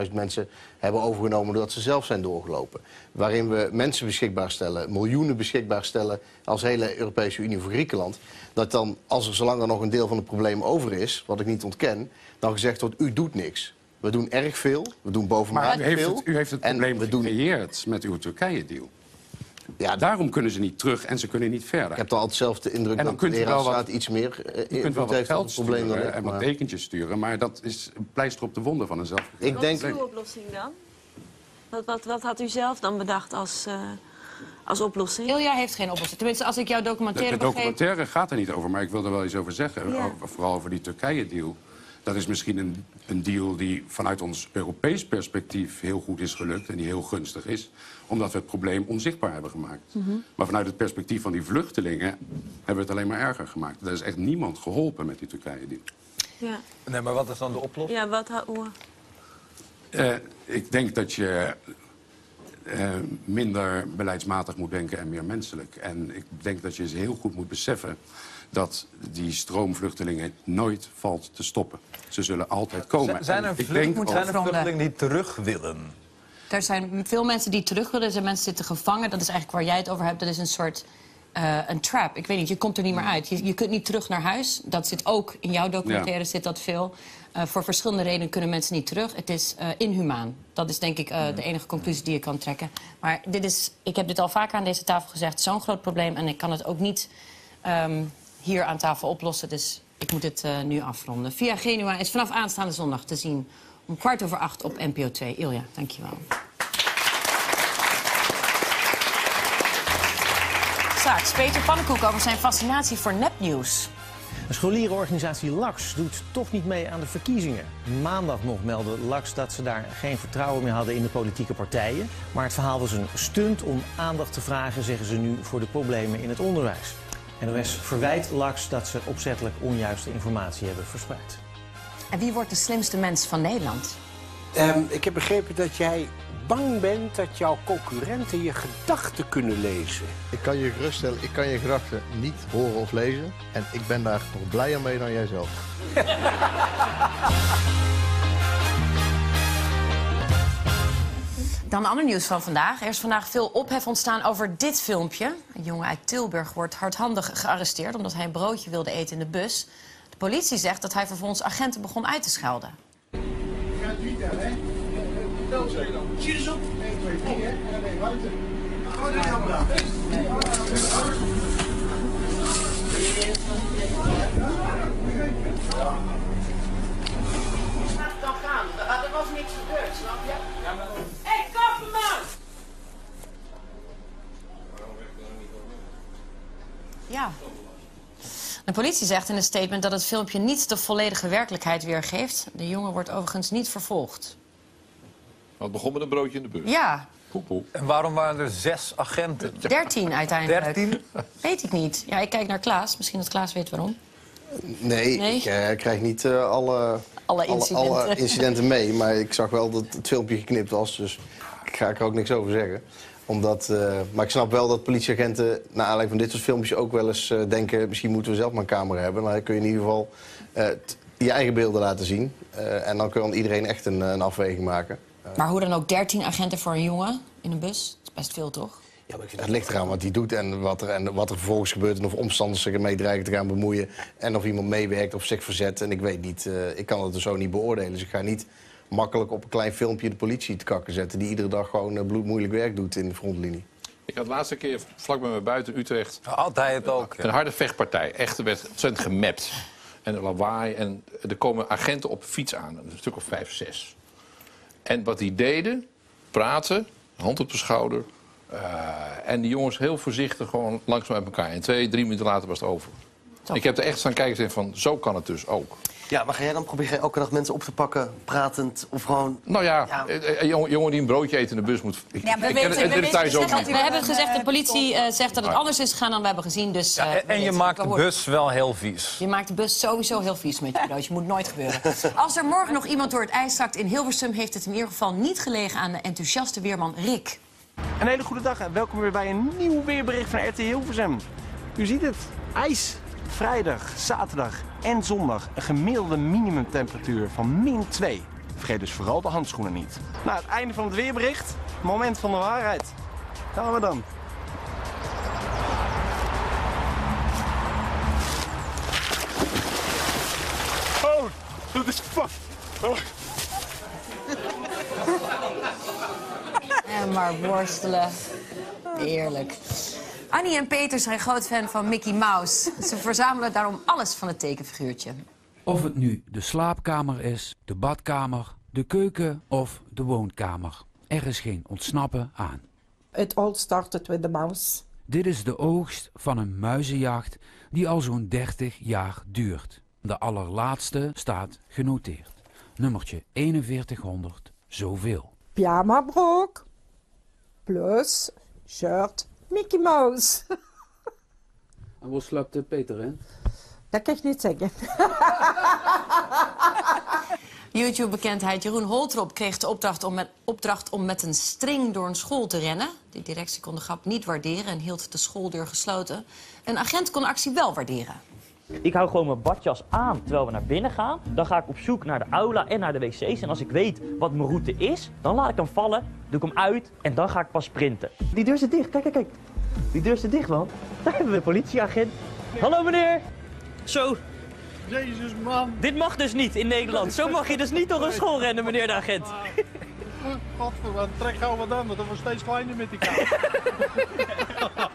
32.000 mensen hebben overgenomen... doordat ze zelf zijn doorgelopen. Waarin we mensen beschikbaar stellen, miljoenen beschikbaar stellen... als hele Europese Unie voor Griekenland. Dat dan, als er zolang er nog een deel van het probleem over is... wat ik niet ontken, dan gezegd wordt, u doet niks. We doen erg veel, we doen Maar bovenmatig u heeft veel. het, u heeft het en probleem we doen gecreëerd met uw Turkije-deal. Ja, Daarom kunnen ze niet terug en ze kunnen niet verder. Ik heb toch altijd zelf de indruk En dan dat kunt de wat- iets meer eh, U kunt wel wat geld probleem dan sturen ik. en wat maar- dekentjes sturen, maar dat is een pleister op de wonden van een zelf. Ik Wat denk- is uw oplossing dan? Wat, wat, wat had u zelf dan bedacht als, eh, als oplossing? Ilja heeft geen oplossing. Tenminste, als ik jouw De, documentaire de begreep... documentaire gaat er niet over, maar ik wil er wel iets over zeggen. Ja. Over- vooral over die Turkije-deal. Dat is misschien een, een deal die vanuit ons Europees perspectief heel goed is gelukt... en die heel gunstig is, omdat we het probleem onzichtbaar hebben gemaakt. Mhm. Maar vanuit het perspectief van die vluchtelingen hebben we het alleen maar erger gemaakt. Er is echt niemand geholpen met die Turkije-deal. Ja, Nee, maar wat is dan de oplossing? ja wat... hoe- Eh, ik denk dat je eh, minder beleidsmatig moet denken en meer menselijk. En ik denk dat je eens heel goed moet beseffen dat die stroomvluchtelingen nooit valt te stoppen. Ze zullen altijd komen. Zijn er, vlucht- denk zijn ook- er vluchtelingen die terug willen? Er zijn veel mensen die terug willen. Er zijn mensen zitten gevangen. Dat is eigenlijk waar jij het over hebt. Dat is een soort eh, een trap. Ik weet niet, je komt er niet meer uit. Je, je kunt niet terug naar huis. Dat zit ook in jouw documentaire, Ja. zit dat veel. Eh, voor verschillende redenen kunnen mensen niet terug. Het is eh, inhumaan. Dat is denk ik eh, de enige conclusie die je kan trekken. Maar dit is, ik heb dit al vaker aan deze tafel gezegd, zo'n groot probleem. En ik kan het ook niet ehm, hier aan tafel oplossen. Dus ik moet het eh, nu afronden. Via Genua is vanaf aanstaande zondag te zien om kwart over acht op NPO 2. Ilja, dankjewel. Straks Peter Pannenkoek over zijn fascinatie voor nepnieuws. De scholierenorganisatie LAX doet toch niet mee aan de verkiezingen. Maandag nog meldde LAX dat ze daar geen vertrouwen meer hadden in de politieke partijen. Maar het verhaal was een stunt om aandacht te vragen, zeggen ze nu, voor de problemen in het onderwijs. NOS verwijt LAX dat ze opzettelijk onjuiste informatie hebben verspreid. En wie wordt de slimste mens van Nederland? Ehm, ik heb begrepen dat jij bang bent dat jouw concurrenten je gedachten kunnen lezen. Ik kan je geruststellen, ik kan je gedachten niet horen of lezen. En ik ben daar nog blijer mee dan jij zelf. (laughs) Dan ander nieuws van vandaag. Er is vandaag veel ophef ontstaan over dit filmpje. Een jongen uit Tilburg wordt hardhandig gearresteerd... omdat hij een broodje wilde eten in de bus. De politie zegt dat hij vervolgens agenten begon uit te schelden. Zie eens op. 1, 2, 3, hè? En dan ben je buiten. Dan gaan. Er was niks gebeurd, snap je? Hé, kafferman! Ja. De politie zegt in een statement dat het filmpje niet de volledige werkelijkheid weergeeft. De jongen wordt overigens niet vervolgd. Het begon met een broodje in de bus. Ja, En waarom waren er zes agenten? 13 uiteindelijk. 13? Weet ik niet. Ja, ik kijk naar Klaas. Misschien dat Klaas weet waarom. Nee, Nee? ik eh, krijg niet eh, alle, Alle incidenten. alle incidenten mee. Maar ik zag wel dat het filmpje geknipt was. Dus ik ga er ook niks over zeggen. Omdat, eh, maar ik snap wel dat politieagenten, naar aanleiding van dit soort filmpjes, ook wel eens eh, denken: misschien moeten we zelf maar een camera hebben. Maar dan kun je in ieder geval eh, je eigen beelden laten zien. En dan kan iedereen echt een, een afweging maken. Maar hoe dan ook 13 agenten voor een jongen in een bus? Dat is best veel, toch? Ja, maar het ligt eraan wat hij doet en wat er, en wat er vervolgens gebeurt... en of omstanders zich ermee dreigen te gaan bemoeien... en of iemand meewerkt of zich verzet. En ik weet niet, ik kan het er zo niet beoordelen. Dus ik ga niet makkelijk op een klein filmpje de politie te kakken zetten... die iedere dag gewoon eh, bloedmoeilijk werk doet in de frontlinie. Ik had de laatste keer vlak bij me buiten Utrecht... Altijd ook. Een harde vechtpartij. Echt, er werd ontzettend gemapt. En lawaai. En er komen agenten op fiets aan. Een stuk of vijf, zes. En wat die deden, praten, hand op de schouder. eh, en die jongens heel voorzichtig gewoon langzaam met elkaar. En twee, drie minuten later was het over. Ik heb er echt staan kijken en van, zo kan het dus ook. Ja, maar ga jij dan proberen elke dag mensen op te pakken, pratend of gewoon... Nou ja, eh, Een jongen, jongen die een broodje eet in de bus moet... Ik, Ja, we, ik ken het- weten, het we, ook niet. we hebben gezegd, de politie eh, zegt dat het anders is gegaan dan we hebben gezien. Dus, eh, En je weten- maakt de bus wel heel vies. Je maakt de bus sowieso heel vies met je broodje. Moet nooit gebeuren. (laughs) Als er morgen nog iemand door het ijs zakt in Hilversum... heeft het in ieder geval niet gelegen aan de enthousiaste weerman Rick. Een hele goede dag en welkom weer bij een nieuw weerbericht van RT Hilversum. U ziet het, ijs. Vrijdag, zaterdag en zondag een gemiddelde minimumtemperatuur van min 2. Vergeet dus vooral de handschoenen niet. Nou, het einde van het weerbericht, moment van de waarheid. Gaan we dan. Oh, dat is fuck. Oh. En maar worstelen. Heerlijk. Annie en Peter zijn groot fan van Mickey Mouse. Ze verzamelen daarom alles van het tekenfiguurtje. Of het nu de slaapkamer is, de badkamer, de keuken of de woonkamer. Er is geen ontsnappen aan. It all started with the mouse. Dit is de oogst van een muizenjacht die al zo'n 30 jaar duurt. De allerlaatste staat genoteerd. Nummertje 4100, zoveel. Pyjamabroek. Plus shirt Mickey Mouse. (laughs) En waar slaapt Peter in? Dat kan ik niet zeggen. (laughs) YouTube-bekendheid Jeroen Holtrop kreeg de opdracht om, met, opdracht om met een string door een school te rennen. De directie kon de grap niet waarderen en hield de schooldeur gesloten. Een agent kon de actie wel waarderen. Ik hou gewoon mijn badjas aan terwijl we naar binnen gaan. Dan ga ik op zoek naar de aula en naar de wc's. En als ik weet wat mijn route is, dan laat ik hem vallen, doe ik hem uit en dan ga ik pas sprinten. Die deur zit dicht, kijk, kijk, kijk. Die deur zit dicht, man. (laughs) Daar hebben we een politieagent. Hallo meneer. Zo. Jezus, man. Dit mag dus niet in Nederland. Zo mag je dus niet door een school rennen, meneer de agent. Godverdomme, trek gauw wat aan, want dat wordt steeds kleiner met die kaart. (laughs)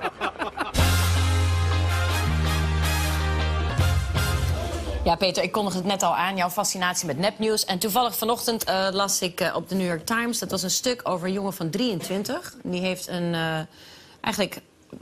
Ja, Peter, ik kondigde het net al aan, jouw fascinatie met nepnieuws. En toevallig vanochtend eh, las ik eh, op de New York Times... dat was een stuk over een jongen van 23. Die heeft een... eh, eigenlijk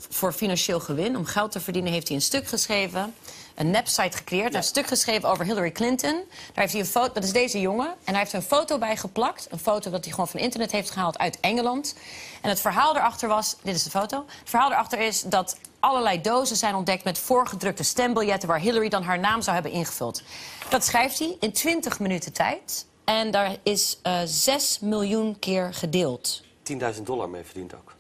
voor financieel gewin, om geld te verdienen... heeft hij een stuk geschreven, een nepsite gecreëerd. Een stuk geschreven over Hillary Clinton. Daar heeft hij een foto, dat is deze jongen. En hij heeft een foto bij geplakt. Een foto dat hij gewoon van internet heeft gehaald uit Engeland. En het verhaal erachter was... Dit is de foto. Het verhaal erachter is dat allerlei dozen zijn ontdekt met voorgedrukte stembiljetten... waar Hillary dan haar naam zou hebben ingevuld. Dat schrijft hij in 20 minuten tijd. En daar is eh 6 miljoen keer gedeeld. 10.000 dollar mee verdiend ook.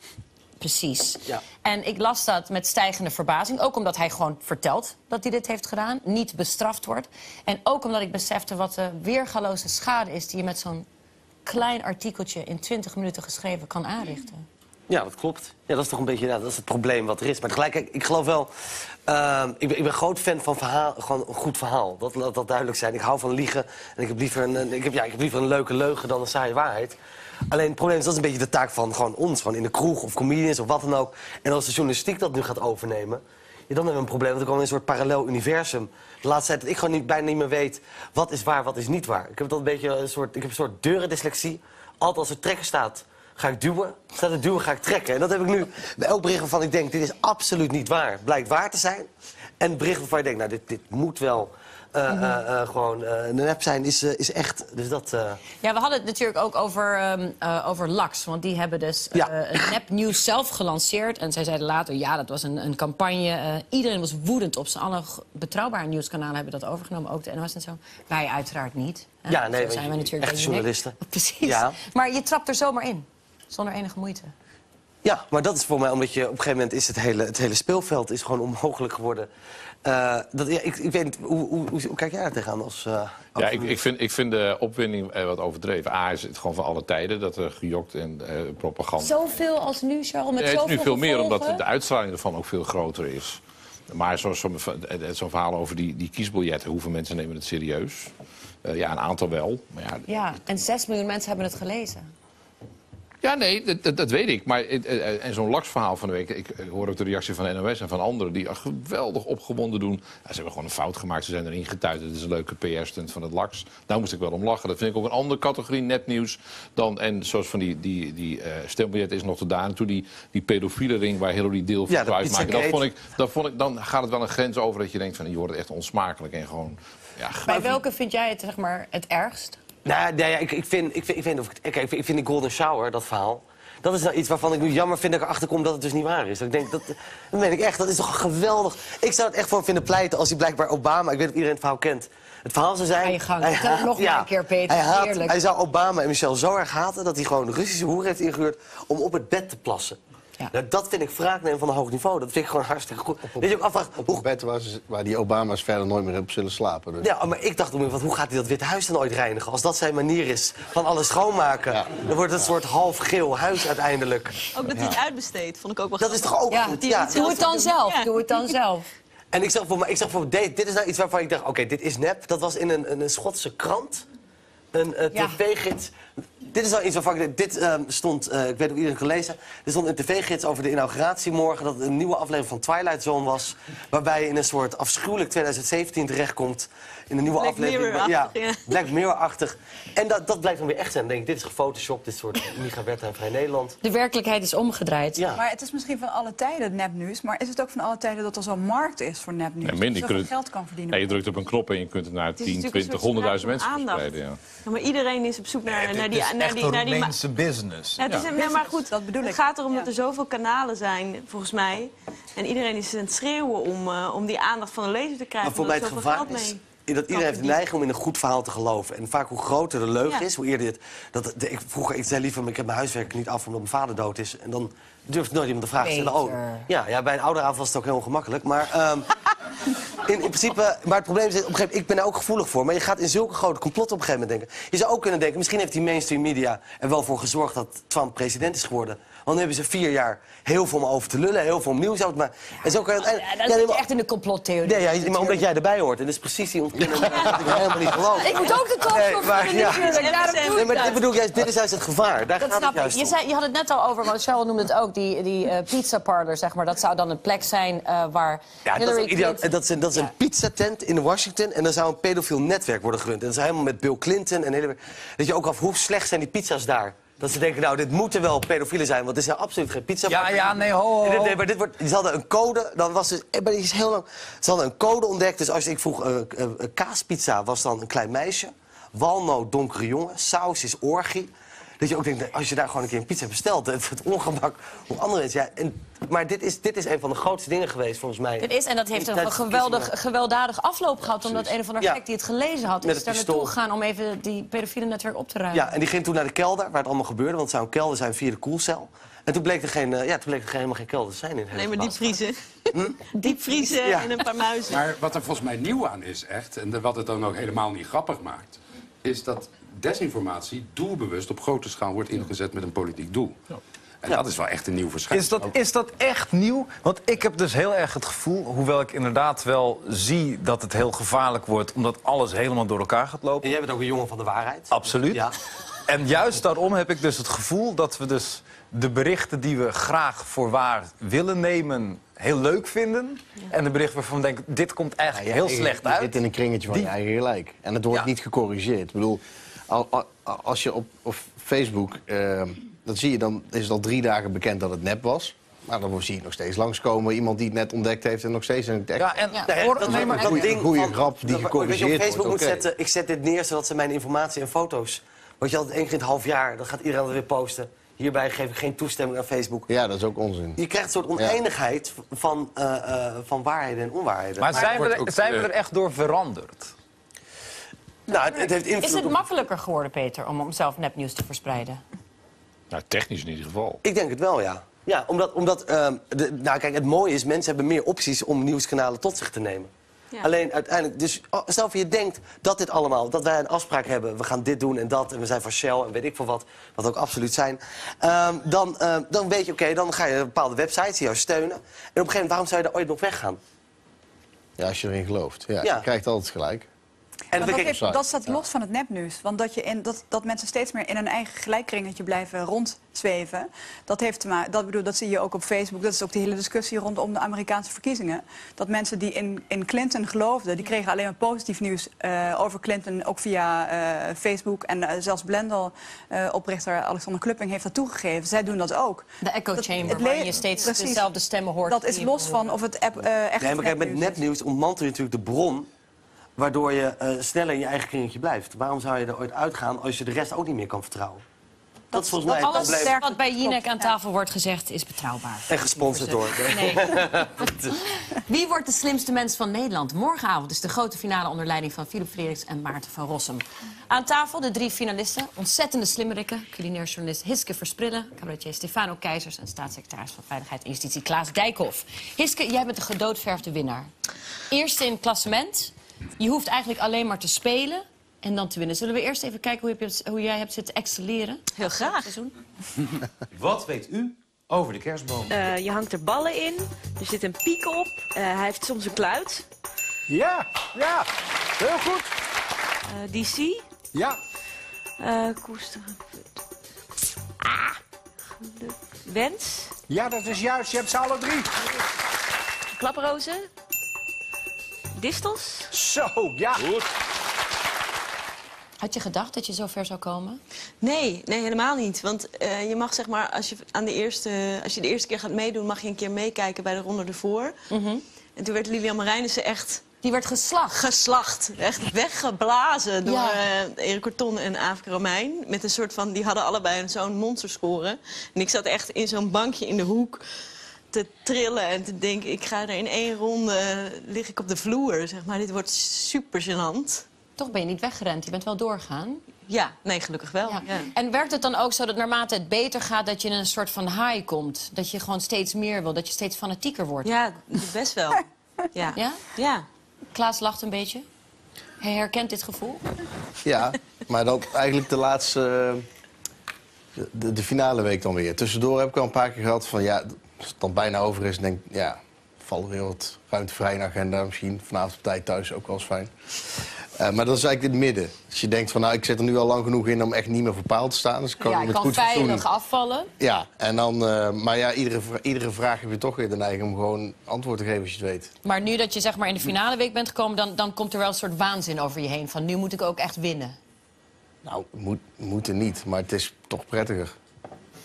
Precies. Ja. En ik las dat met stijgende verbazing. Ook omdat hij gewoon vertelt dat hij dit heeft gedaan. Niet bestraft wordt. En ook omdat ik besefte wat de weergaloze schade is... die je met zo'n klein artikeltje in 20 minuten geschreven kan aanrichten. Ja, dat klopt. Ja, dat is toch een beetje dat is het probleem wat er is. Maar tegelijkertijd, ik geloof wel... ehm, ik, ben, ik ben groot fan van verhaal, gewoon een goed verhaal. Dat laat dat duidelijk zijn. Ik hou van liegen. En ik heb liever een, ik heb, ja, ik heb liever een leuke leugen dan een saaie waarheid. Alleen het probleem is, dat is een beetje de taak van gewoon ons. Gewoon in de kroeg of comedians of wat dan ook. En als de journalistiek dat nu gaat overnemen... Dan hebben we een probleem, want er komt een soort parallel universum. De laatste tijd dat ik gewoon niet, bijna niet meer weet... wat is waar, wat is niet waar. Ik heb dat een beetje een soort, ik heb een soort deurendyslexie. Altijd als er trekker staat, ga ik duwen. Staat er duwen, ga ik trekken. En dat heb ik nu bij elk bericht waarvan ik denk... dit is absoluut niet waar. Blijkt waar te zijn. En het bericht waarvan je denkt, nou, dit, dit moet wel... eh, Mhm. eh, eh, gewoon een app zijn, is, is echt. Dus dat... Ja, we hadden het natuurlijk ook over, eh, over LAX. Want die hebben dus Ja. een nepnieuws zelf gelanceerd. En zij zeiden later, ja, dat was een, een campagne. Iedereen was woedend op ze. Alle betrouwbare nieuwskanalen hebben dat overgenomen. Ook de NOS en zo. Wij uiteraard niet. ja, nee, zijn we natuurlijk nek- journalisten. (laughs) Precies. Ja. Maar je trapt er zomaar in. Zonder enige moeite. Ja, maar dat is voor mij omdat je op een gegeven moment is het hele, het hele speelveld is gewoon onmogelijk geworden. Eh, dat, ja, ik, ik weet niet, hoe, hoe, hoe, hoe kijk jij daar tegenaan als... eh, Ja, ik, ik, vind, ik vind de opwinding eh, wat overdreven. A is het gewoon van alle tijden dat er gejokt en eh, propaganda... Zoveel als nu, Charles, met Ja, het is nu veel meer, gevolgen? omdat de uitstraling ervan ook veel groter is. Maar zo'n zo, zo'n verhaal over die, die kiesbiljetten, hoeveel mensen nemen het serieus? Eh, ja, een aantal wel. Maar ja, Ja, en 6 miljoen mensen hebben het gelezen. Ja nee, dat, dat, dat weet ik. Maar eh, eh, en zo'n laksverhaal van de week... Ik, ik hoor ook de reactie van NOS en van anderen... die geweldig opgewonden doen. Ja, ze hebben gewoon een fout gemaakt. Ze zijn erin getuigd. Het is een leuke PR-stunt van het laks. Daar moest ik wel om lachen. Dat vind ik ook een andere categorie nepnieuws. Dan, en zoals van die, die, die eh stembiljet is nog te daan. Toen die, die pedofiele ring waar Hillary Deal Ja, de uitmaakt. Dat Pizzagate. vond ik, dat vond ik, dan gaat het wel een grens over dat je denkt van... je wordt echt onsmakelijk en gewoon... Ja, Bij welke vind jij het, zeg maar, het ergst? Nou, nee, ja, ik, ik, vind, ik, vind, ik, of ik, kijk, ik, vind, ik vind die Golden Shower, dat verhaal... Dat is nou iets waarvan ik nu jammer vind dat ik erachter kom dat het dus niet waar is. Dat ik denk, dat, dat meen ik echt, dat is toch geweldig. Ik zou het echt voor vinden pleiten als hij blijkbaar Obama... Ik weet of iedereen het verhaal kent. Het verhaal zou zijn... Je gang. Nog (laughs) maar een keer, Peter. Hij, haat- hij zou Obama en Michelle zo erg haten... dat hij gewoon Russische hoer heeft ingehuurd om op het bed te plassen. Nou, dat vind ik wraak nemen van een hoog niveau. Dat vind ik gewoon hartstikke goed. Dat je ook afvraagt, Op het bed waar, ze- waar die Obama's verder nooit meer op zullen slapen. Dus. Ja, maar ik dacht wat, hoe gaat hij dat Witte Huis dan ooit reinigen? Als dat zijn manier is van alles schoonmaken, dan wordt het een soort half geel huis uiteindelijk. Ook dat hij het uitbesteedt, vond ik ook wel Dat is toch ook Ja, goed? doe het dan zelf. Doe het dan zelf. En ik zag voor mij, ik zag voor dit, dit is nou iets waarvan ik dacht, oké, dit is nep. Dat was in een, een, een Schotse krant, een eh, Ja. tv-gids. Dit is nou iets waarvan ik denk, dit ehm, stond, eh, ik weet niet of iedereen het gelezen. Er stond een tv-gids over de inauguratie morgen, dat het een nieuwe aflevering van Twilight Zone was, waarbij je in een soort afschuwelijk 2017 terechtkomt. In een nieuwe Black aflevering. Mirror-achtig, ja. Black Mirror-achtig. En dat, dat blijkt dan weer echt zijn. Dan denk ik, dit is gefotoshopt, dit soort Micha Bertha en Vrij Nederland. De werkelijkheid is omgedraaid. Ja. Maar het is misschien van alle tijden nepnieuws. Maar is het ook van alle tijden dat er zo'n markt is voor nepnieuws? Ja, dat minder. je kunt geld kan verdienen. Nee, je drukt op een knop en je kunt het naar is 10, natuurlijk een 20, soort 100.000 strijd mensen verspreiden. Ja. Ja, maar iedereen is op zoek naar, naar Het die... is naar echt die, naar die ma- Romeinse business. Ja, het, is, Ja. nee, maar goed, Dat bedoel het ik. gaat erom Ja. dat er zoveel kanalen zijn, volgens mij. En iedereen is aan het schreeuwen om, eh, om die aandacht van de lezer te krijgen. Maar voor mij het gevaar is dat iedereen heeft de neiging om in een goed verhaal te geloven. En vaak hoe groter de leugen Ja. is, hoe eerder het... Dat, de- ik, vroeger, ik zei liever, ik heb mijn huiswerk niet af omdat mijn vader dood is. En dan durft nooit iemand de vraag te stellen. Oh, ja, ja, bij een ouderavond was het ook heel ongemakkelijk. Maar ehm, (laughs) in, in principe... Maar het probleem is, op een gegeven moment, ik ben daar ook gevoelig voor. Maar je gaat in zulke grote complotten op een gegeven moment denken. Je zou ook kunnen denken, misschien heeft die mainstream media er wel voor gezorgd dat Trump president is geworden. Want nu hebben ze vier jaar heel veel om over te lullen, heel veel om nieuws over maken. En zo kan je Ja, dan nee, je maar- echt in de complottheorie. Nee, ja, maar omdat jij erbij hoort. En dat is precies die ontkenning dat ik helemaal niet geloof. Ik moet ook de kop Nee, voor maar vinden ja. Daarom Nee, ik maar dat. dit bedoel ik juist, dit is juist het gevaar. Daar Dat gaat snap het ik. juist Je, zei, je had het net al over, want Cheryl noemde het ook, die, die eh, pizza parlor, zeg maar. Dat zou dan een plek zijn eh, waar Ja, dat is, Hillary. Clinton... dat is een, dat is een pizzatent in Washington en dan zou een pedofiel netwerk worden gerund. En dat is helemaal met Bill Clinton en hele... Dat je ook af, hoe slecht zijn die pizza's daar? Dat ze denken, nou, dit moeten wel pedofielen zijn, want is nou absoluut geen pizza. Ja, ja, nee, ho, ho, En dit- ho. nee, maar dit wordt, ze hadden een code, dan was dus, maar die is heel lang. Ze hadden een code ontdekt, dus als ik vroeg, eh, kaaspizza was dan een klein meisje, walnoot donkere jongen, saus is orgie. Dat je ook denkt, als je daar gewoon een keer een pizza bestelt, het, het ongemak hoe andere mensen. Ja, en, maar dit is, dit is een van de grootste dingen geweest, volgens mij. Dit is, en dat heeft een de geweldig, afloop gehad... omdat een of ander Ja. gek die het gelezen had... Met is het daar naartoe gegaan om even die pedofiele netwerk op te ruimen. Ja, en die ging toen naar de kelder, waar het allemaal gebeurde. Want het zou een kelder zijn via de koelcel. En toen bleek er, geen, eh, ja, toen bleek er geen, helemaal geen kelder te zijn in het Nee, maar diepvriezen. (laughs) Diepvriezen Ja. en een paar muizen. Maar wat er volgens mij nieuw aan is, echt, en de- wat het dan ook helemaal niet grappig maakt, is dat desinformatie doelbewust op grote schaal wordt ingezet met een politiek doel. En dat is wel echt een nieuw Is verschijnsel. dat, is dat echt nieuw? Want ik heb dus heel erg het gevoel, hoewel ik inderdaad wel zie dat het heel gevaarlijk wordt, omdat alles helemaal door elkaar gaat lopen. En jij bent ook een jongen van de waarheid. Absoluut. Ja. (laughs) En juist daarom heb ik dus het gevoel dat we dus de berichten die we graag voor waar willen nemen heel leuk vinden. En de berichten waarvan we denken, dit komt eigenlijk heel slecht Je uit. zit in een kringetje van Die- je eigen gelijk. En het wordt Ja. niet gecorrigeerd. Ik bedoel, als je op, op Facebook... eh, dan zie je, dan is het al drie dagen bekend dat het nep was. Maar dan zie je nog steeds langskomen. Iemand die het net ontdekt heeft en nog steeds... En het echt, Ja, en Ja. Nee, dat, nee, maar dat goeie- ding goeie van- grap die dat- gecorrigeerd je op Facebook wordt, moet zetten, ik zet dit neer zodat ze mijn informatie en foto's... Wat je altijd één keer in het half jaar, dan gaat iedereen dat weer posten. Hierbij geef ik geen toestemming aan Facebook. ja, dat is ook onzin. Je krijgt een soort oneindigheid van, eh, eh, van waarheden en onwaarheden. Maar zijn we, wordt er, ook, zijn we er echt door veranderd? Nou, het, het heeft invloed Is het op- makkelijker geworden, Peter, om, om zelf nepnieuws te verspreiden? Nou, technisch in ieder geval. Ik denk het wel, ja. Ja, omdat, omdat ehm, de, nou kijk, het mooie is, mensen hebben meer opties om nieuwskanalen tot zich te nemen. Ja. Alleen uiteindelijk, dus oh, stel voor je denkt dat dit allemaal, dat wij een afspraak hebben, we gaan dit doen en dat, en we zijn van Shell en weet ik veel wat, wat ook absoluut zijn. ehm, dan, ehm, dan weet je, oké, dan ga je bepaalde websites die jou steunen. En op een gegeven moment, waarom zou je er ooit nog weggaan? Ja, als je erin gelooft. Ja, Ja. Je krijgt altijd gelijk. En dat, heeft- dat staat los van het nepnieuws. Want dat, je in, dat, dat mensen steeds meer in hun eigen gelijkkringetje blijven rondzweven... dat, heeft te maken, dat, bedoel, dat zie je ook op Facebook. Dat is ook de hele discussie rondom de Amerikaanse verkiezingen. Dat mensen die in, in Clinton geloofden... die kregen alleen maar positief nieuws eh, over Clinton... ook via eh, Facebook. En eh, zelfs Blendel-oprichter Alexander Klupping heeft dat toegegeven. Zij doen dat ook. De echo chamber, waarin je steeds Precies. dezelfde stemmen hoort. Dat is los van of het app, eh, echt Nee, maar kijk, met nepnieuws nepnieuws ontmantel je natuurlijk de bron... waardoor je eh, sneller in je eigen kringetje blijft. Waarom zou je er ooit uitgaan als je de rest ook niet meer kan vertrouwen? Dat, is volgens mij het Alles probleem. wat bij Jinek aan tafel wordt gezegd is betrouwbaar. En gesponsord door. Nee. (laughs) (laughs) Wie wordt de slimste mens van Nederland? Morgenavond is de grote finale onder leiding van Philip Frederiks en Maarten van Rossum. Aan tafel de drie finalisten. Ontzettende slimmerikken. Culinair journalist Hiske Versprillen. Cabaretier Stefano Keizers. En staatssecretaris van Veiligheid en Justitie Klaas Dijkhoff. Hiske, jij bent de gedoodverfde winnaar. Eerste in het klassement. Je hoeft eigenlijk alleen maar te spelen en dan te winnen. Zullen we eerst even kijken hoe, je hebt- hoe jij hebt zitten excelleren? Heel graag. (laughs) Wat weet u over de kerstboom? Eh, je hangt er ballen in, er zit een piek op, eh, hij heeft soms een kluit. Ja, ja, heel goed. Eh, DC. Ja. Eh koesteren. Ah, geluk. Wens. Ja, dat is juist. Je hebt ze alle drie. Klaprozen. Distels. Zo, ja. Goed. Had je gedacht dat je zo ver zou komen? Nee, nee, helemaal niet. Want eh, je mag zeg maar, als je, aan de eerste, als je de eerste keer gaat meedoen, mag je een keer meekijken bij de ronde ervoor. En toen werd Lilian Marijnissen echt... Die werd geslacht? Geslacht. Echt weggeblazen door Ja. eh Erik Corton en Aafke Romein. Met een soort van, die hadden allebei zo'n monsterscore. En ik zat echt in zo'n bankje in de hoek te trillen en te denken... ik ga er in één ronde, lig ik op de vloer, zeg maar. Dit wordt super gênant. Toch ben je niet weggerend, je bent wel doorgaan. Ja, nee, gelukkig wel. Ja. Ja. En werkt het dan ook zo dat naarmate het beter gaat... dat je in een soort van high komt? Dat je gewoon steeds meer wil, dat je steeds fanatieker wordt? Ja, best wel. Ja. (laughs) Ja? Ja. Klaas lacht een beetje. Hij herkent dit gevoel. Ja, maar dan eigenlijk de laatste... De, de finale week dan weer. Tussendoor heb ik al een paar keer gehad van... ja, als het dan bijna over is, denk ik... ja, valt er weer wat ruimte vrij in de agenda. Misschien vanavond op tijd thuis ook wel eens fijn. Eh, maar dat is eigenlijk in het midden. Als je denkt van, nou, ik zit er nu al lang genoeg in... om echt niet meer voor paal te staan. Dus ik kan ja, met kan goed veilig afvallen. Ja, en dan, eh, maar ja, iedere, iedere vraag heb je toch weer de neiging om gewoon antwoord te geven als je het weet. Maar nu dat je zeg maar in de finale week bent gekomen... dan, dan komt er wel een soort waanzin over je heen. Van nu moet ik ook echt winnen. Nou, moet, moeten niet, maar het is toch prettiger.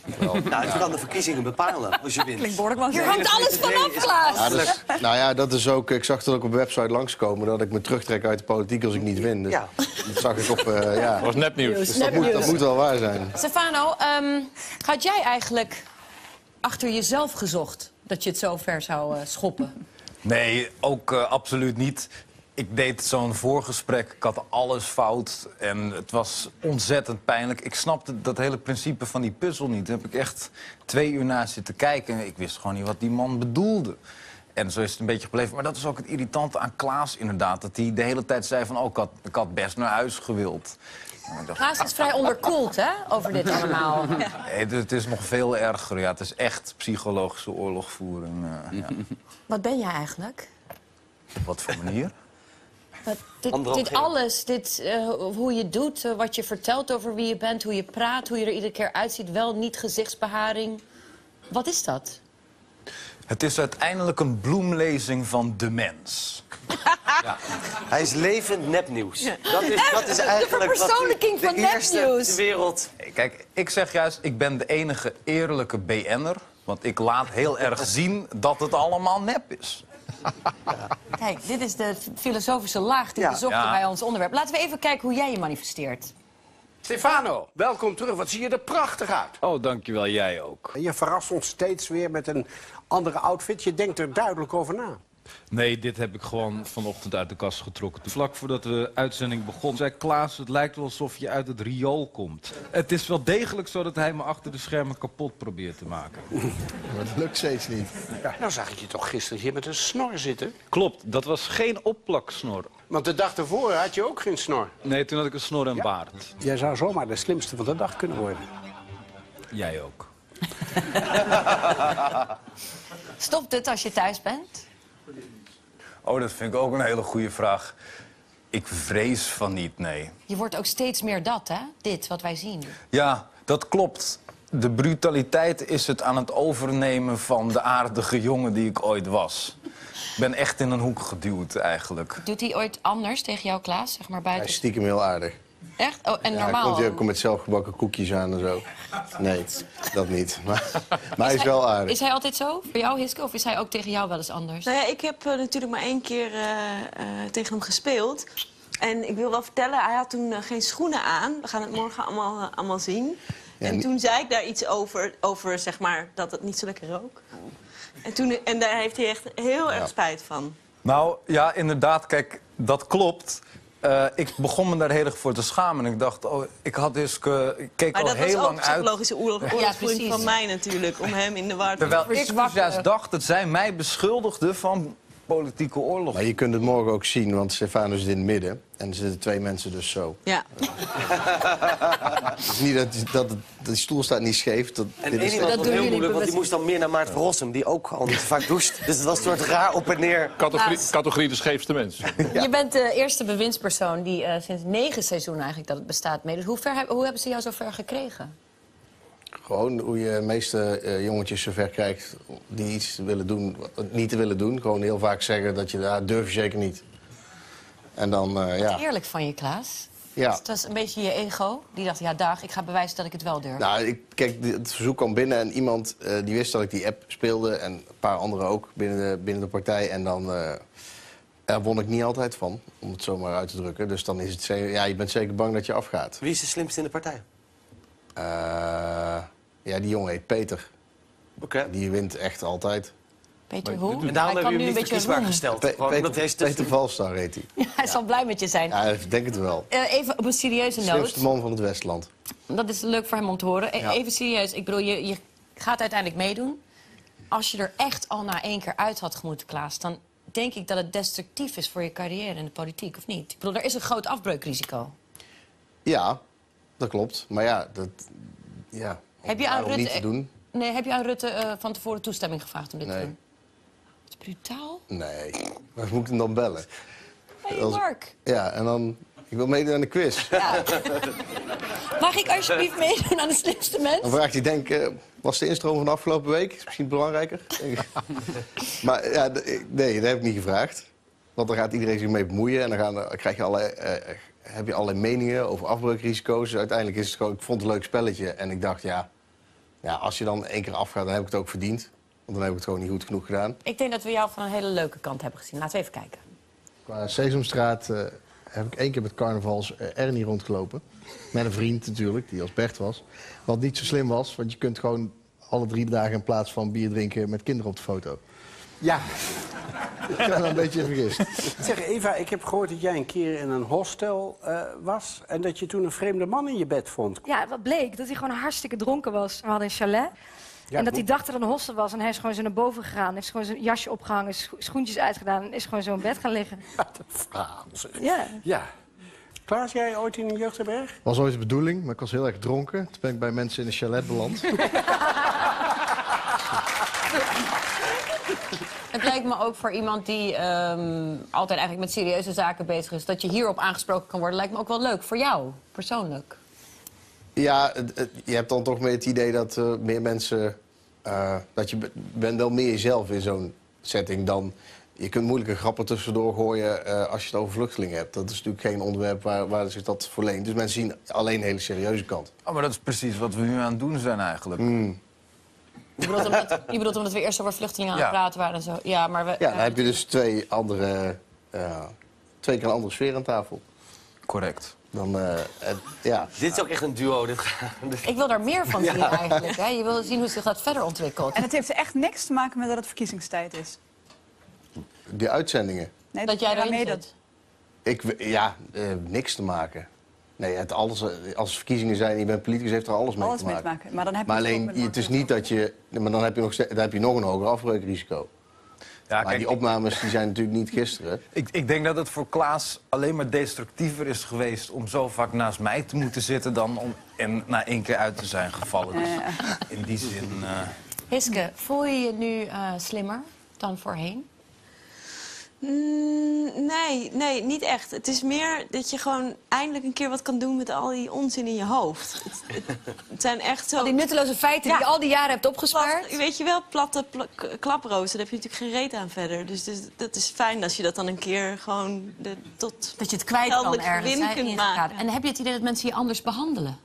(laughs) Nou, het kan de verkiezingen bepalen als je wint. Klinkt behoorlijk wel Hier hangt alles vanaf, Klaas. Ja, is- (laughs) nou ja, dat is ook. Ik zag dat ook op de website langskomen dat ik me terugtrek uit de politiek als ik niet win. Dus Ja. Dat zag ik op. eh, (laughs) ja. Dat was nepnieuws. Dus dat, moet, dat moet wel waar zijn. Stefano, ehm, had jij eigenlijk achter jezelf gezocht... dat je het zo ver zou eh, schoppen? Nee, ook eh, absoluut niet. Ik deed zo'n voorgesprek, ik had alles fout en het was ontzettend pijnlijk. Ik snapte dat hele principe van die puzzel niet. Daar heb ik echt twee uur naar zitten kijken en ik wist gewoon niet wat die man bedoelde. En zo is het een beetje gebleven. Maar dat is ook het irritante aan Klaas inderdaad. Dat hij de hele tijd zei van, oh, ik had, ik had best naar huis gewild. Dacht, Klaas is vrij onderkoeld, hè, over dit allemaal. (laughs) nee, het, is nog veel erger. Ja, het is echt psychologische oorlogvoering. eh, ja. Wat ben jij eigenlijk? Op wat voor manier? Dit, dit alles, dit, eh, hoe je doet, eh, wat je vertelt over wie je bent... hoe je praat, hoe je er iedere keer uitziet, wel niet gezichtsbeharing. Wat is dat? Het is uiteindelijk een bloemlezing van de mens. (laughs) Hij is levend nepnieuws. Ja. Dat is, dat is De eigenlijk wat verpersoonlijking de van eerste nepnieuws. ter wereld. Kijk, ik zeg juist, ik ben de enige eerlijke BN'er. Want ik laat heel erg zien dat het allemaal nep is. Kijk, dit is de filosofische laag die we zochten Ja. bij ons onderwerp. Laten we even kijken hoe jij je manifesteert. Stefano, welkom terug. Wat zie je er prachtig uit. Oh, dankjewel. Jij ook. Je verrast ons steeds weer met een andere outfit. Je denkt er duidelijk over na. Nee, dit heb ik gewoon vanochtend uit de kast getrokken. Vlak voordat de uitzending begon, zei Klaas... het lijkt wel alsof je uit het riool komt. Het is wel degelijk zo dat hij me achter de schermen kapot probeert te maken. Maar (laughs) dat lukt steeds niet. Nou zag ik je toch gisteren hier met een snor zitten? Klopt, dat was geen opplaksnor. Want de dag ervoor had je ook geen snor. Nee, toen had ik een snor en baard. Jij zou zomaar de slimste van de dag kunnen worden. Jij ook. (laughs) Stopt het als je thuis bent? Oh, dat vind ik ook een hele goede vraag. Ik vrees van niet, nee. Je wordt ook steeds meer dat, hè? Dit, wat wij zien. Ja, dat klopt. De brutaliteit is het aan het overnemen van de aardige jongen die ik ooit was. Ik ben echt in een hoek geduwd, eigenlijk. Doet hij ooit anders tegen jou, Klaas? Zeg maar Hij buiten. is stiekem heel aardig. Echt? Oh, en Ja, normaal? komt hij ook met zelfgebakken koekjes aan en zo. Nee, dat niet. (laughs) Maar, maar hij is wel aardig. Is hij altijd zo voor jou, Hiske? Of is hij ook tegen jou wel eens anders? Nou ja, ik heb eh, natuurlijk maar één keer eh, eh, tegen hem gespeeld. En ik wil wel vertellen, hij had toen geen schoenen aan. We gaan het morgen allemaal, allemaal zien. Ja, en en- toen zei ik daar iets over, over zeg maar, dat het niet zo lekker rook. En, toen, en daar heeft hij echt heel erg spijt van. Nou, ja, inderdaad, kijk, dat klopt. Eh, ik begon me daar heel erg voor te schamen. En ik dacht, oh, ik had dus... ik keek Maar al dat heel was ook lang uit... psychologische oorlog, Ja, oorlogsvoering precies. van mij natuurlijk. Om hem in de war te Terwijl ik dus juist dacht dat zij mij beschuldigde van politieke oorlog. Maar je kunt het morgen ook zien, want Stefano zit in het midden. En er zitten twee mensen dus zo. Ja. Het is niet dat, dat, die stoel staat niet scheef. Dat, En dit is iemand was heel moeilijk, want die moest dan meer naar Maarten Rossum... die ook al niet vaak doucht. Dus het was een soort raar op en neer. Categorie, categorie de scheefste mens. Je bent de eerste bewindspersoon die eh, sinds negen seizoenen eigenlijk dat het bestaat meedoet. Hoe, ver, hoe hebben ze jou zo ver gekregen? Gewoon hoe je de meeste eh, jongetjes zover krijgt die iets willen doen, wat niet te willen doen. Gewoon heel vaak zeggen dat je daar durf je zeker niet. En dan, eh, ja. Eerlijk van je, Klaas. Dus ja. Het was een beetje je ego. Die dacht, ja dag, ik ga bewijzen dat ik het wel durf. Nou, ik, kijk, het verzoek kwam binnen en iemand eh, die wist dat ik die app speelde. En een paar anderen ook binnen de, binnen de partij. En dan eh, daar won ik niet altijd van, om het zo maar uit te drukken. Dus dan is het zeker, ja, je bent zeker bang dat je afgaat. Wie is de slimste in de partij? Eh, ja, die jongen heet Peter. Oké. Die wint echt altijd. Peter hoe? En daarom hebben nu hem een niet verkiesbaar roem. gesteld. Pe- Gewoon omdat hij is Peter, te- Peter Valstar heet hij. Hij zal blij met je zijn. Ja, ik denk het wel. Eh, even op een serieuze noot. Slimste man van het Westland. Dat is leuk voor hem om te horen. E- Ja. Even serieus. Ik bedoel, je, je gaat uiteindelijk meedoen. Als je er echt al na één keer uit had gemoeten, Klaas... dan denk ik dat het destructief is voor je carrière in de politiek, of niet? Ik bedoel, er is een groot afbreukrisico. Ja, dat klopt. Maar ja, dat... Ja, Heb je aan waarom Rutte, niet te doen? Nee, heb je aan Rutte eh, van tevoren toestemming gevraagd om dit te Nee. doen? Dat is brutaal. Nee. Maar moet ik hem dan bellen? Hey, Als- Mark. Ja, en dan... Ik wil meedoen aan de quiz. Mag ik alsjeblieft meedoen aan de slimste mens? Dan vraagt hij, denk eh, was de instroom van de afgelopen week? Is misschien belangrijker. (laughs) maar ja, nee, dat heb ik niet gevraagd. Want dan gaat iedereen zich mee bemoeien. En dan, gaan, dan krijg je eh, heb je allerlei meningen over afbreukrisico's. Dus uiteindelijk is het gewoon... Ik vond het een leuk spelletje. En ik dacht, ja, ja, als je dan één keer afgaat, dan heb ik het ook verdiend. Want dan heb ik het gewoon niet goed genoeg gedaan. Ik denk dat we jou van een hele leuke kant hebben gezien. Laten we even kijken. Qua Sesamstraat eh, heb ik één keer met carnavals eh, Ernie rondgelopen. Met een vriend natuurlijk, die als Bert was. Wat niet zo slim was, want je kunt gewoon alle drie dagen in plaats van bier drinken met kinderen op de foto. Ja. Ik ben er een beetje vergist. Zeg Eva, ik heb gehoord dat jij een keer in een hostel eh, was... en dat je toen een vreemde man in je bed vond. Ja, wat bleek? Dat hij gewoon hartstikke dronken was. We hadden een chalet. Ja, en dat hij dacht dat het een hostel was. En hij is gewoon zo naar boven gegaan. Heeft gewoon zijn jasje opgehangen, scho- schoentjes uitgedaan... en is gewoon zo in bed gaan liggen. (laughs) Verhaal, zeg. Ja. Ja. Klaas, jij ooit in een jeugdherberg? Was ooit de bedoeling, maar ik was heel erg dronken. Toen ben ik bij mensen in een chalet beland. (laughs) Het lijkt me ook voor iemand die ehm, altijd eigenlijk met serieuze zaken bezig is... dat je hierop aangesproken kan worden, lijkt me ook wel leuk. Voor jou, persoonlijk. Ja, je hebt dan toch meer het idee dat eh, meer mensen... eh, dat je be- bent wel meer jezelf in zo'n setting dan... Je kunt moeilijke grappen tussendoor gooien eh, als je het over vluchtelingen hebt. Dat is natuurlijk geen onderwerp waar, waar zich dat voor leent. Dus mensen zien alleen een hele serieuze kant. Oh, maar dat is precies wat we nu aan het doen zijn eigenlijk. Hmm. Je bedoelt omdat, je bedoelt omdat we eerst over vluchtelingen aan het praten waren en zo. Ja, maar we... Ja, dan heb je dus twee andere... eh, twee keer een andere sfeer aan tafel. Correct. Dan, eh, het- ja. Dit is ook echt een duo. Dit... (laughs) Ik wil daar meer van zien Ja. eigenlijk. Hè? Je wil zien hoe zich dat verder ontwikkelt. En het heeft echt niks te maken met dat het verkiezingstijd is. die uitzendingen. Nee, Dat jij zit. dat- Ik, ja, eh, niks te maken. Nee, het alles, als er verkiezingen zijn en je bent politicus, heeft er alles mee Alles te mee maken. te maken. Maar dan heb je Maar het ook alleen, het is niet dat je... Maar dan heb je nog, dan heb je nog een hoger afbreukrisico. maar kijk, die opnames die zijn natuurlijk niet gisteren. (laughs) Ik, ik denk dat het voor Klaas alleen maar destructiever is geweest... om zo vaak naast mij te moeten zitten dan om en na één keer uit te zijn gevallen. Dus in die zin... eh, Hiske, voel je je nu eh, slimmer dan voorheen? Mm, nee, nee, niet echt. Het is meer dat je gewoon eindelijk een keer wat kan doen met al die onzin in je hoofd. Het, het- het (laughs) zijn echt zo... Al die nutteloze feiten die je al die jaren hebt opgespaard. Plat- weet je wel, platte pla k- klaproos, daar heb je natuurlijk geen reet aan verder. Dus, dus dat is fijn als je dat dan een keer gewoon de, tot Dat je het kwijt kan ergens. hè, kunt maken. En heb je het idee dat mensen je anders behandelen?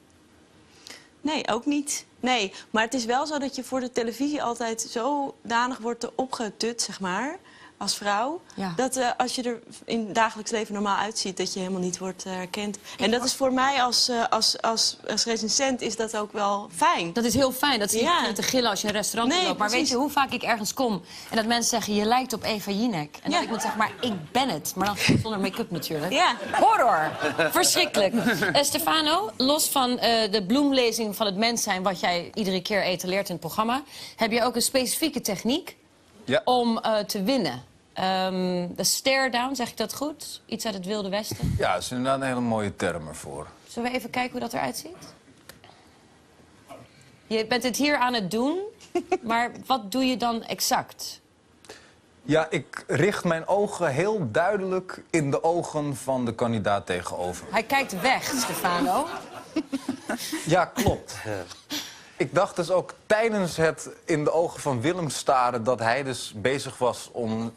Nee, ook niet. Nee, maar het is wel zo dat je voor de televisie altijd zodanig wordt opgetut, zeg maar, als vrouw. Ja. Dat eh, als je er in het dagelijks leven normaal uitziet, dat je helemaal niet wordt eh, herkend. En dat is voor mij als, eh, als, als, als recensent is dat ook wel fijn. Dat is heel fijn. Dat Ja. niet te gillen als je een restaurant Nee, loopt. Maar precies. weet je hoe vaak ik ergens kom en dat mensen zeggen... je lijkt op Eva Jinek. En dat ik moet zeggen, maar ik ben het. Maar dan zonder make-up natuurlijk. Ja. Horror. Verschrikkelijk. Stefano, los van de bloemlezing van het mens zijn... wat jij iedere keer etaleert in het programma... heb je ook een specifieke techniek Ja. om eh, te winnen. Ehm, de stare-down, zeg ik dat goed? Iets uit het Wilde Westen. ja, er is inderdaad een hele mooie term ervoor. Zullen we even kijken hoe dat eruit ziet? Je bent het hier aan het doen, (laughs) maar wat doe je dan exact? Ja, ik richt mijn ogen heel duidelijk in de ogen van de kandidaat tegenover. Hij kijkt weg, Stefano. Ja, klopt. (laughs) Ik dacht dus ook tijdens het in de ogen van Willem staren... dat hij dus bezig was om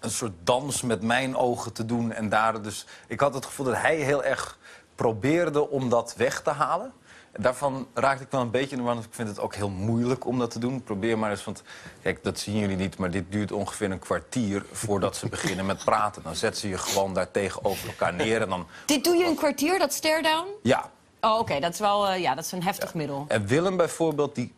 een soort dans met mijn ogen te doen. En daar dus, ik had het gevoel dat hij heel erg probeerde om dat weg te halen. En daarvan raakte ik wel een beetje in de war, want ik vind het ook heel moeilijk om dat te doen. Probeer maar eens, want kijk, dat zien jullie niet... maar dit duurt ongeveer een kwartier voordat ze beginnen met praten. Dan zet ze je gewoon daar tegenover elkaar neer en dan... Dit doe je een kwartier, dat stare-down? Ja, Oh, oké, dat is wel eh, ja, dat is een heftig middel. En Willem bijvoorbeeld, die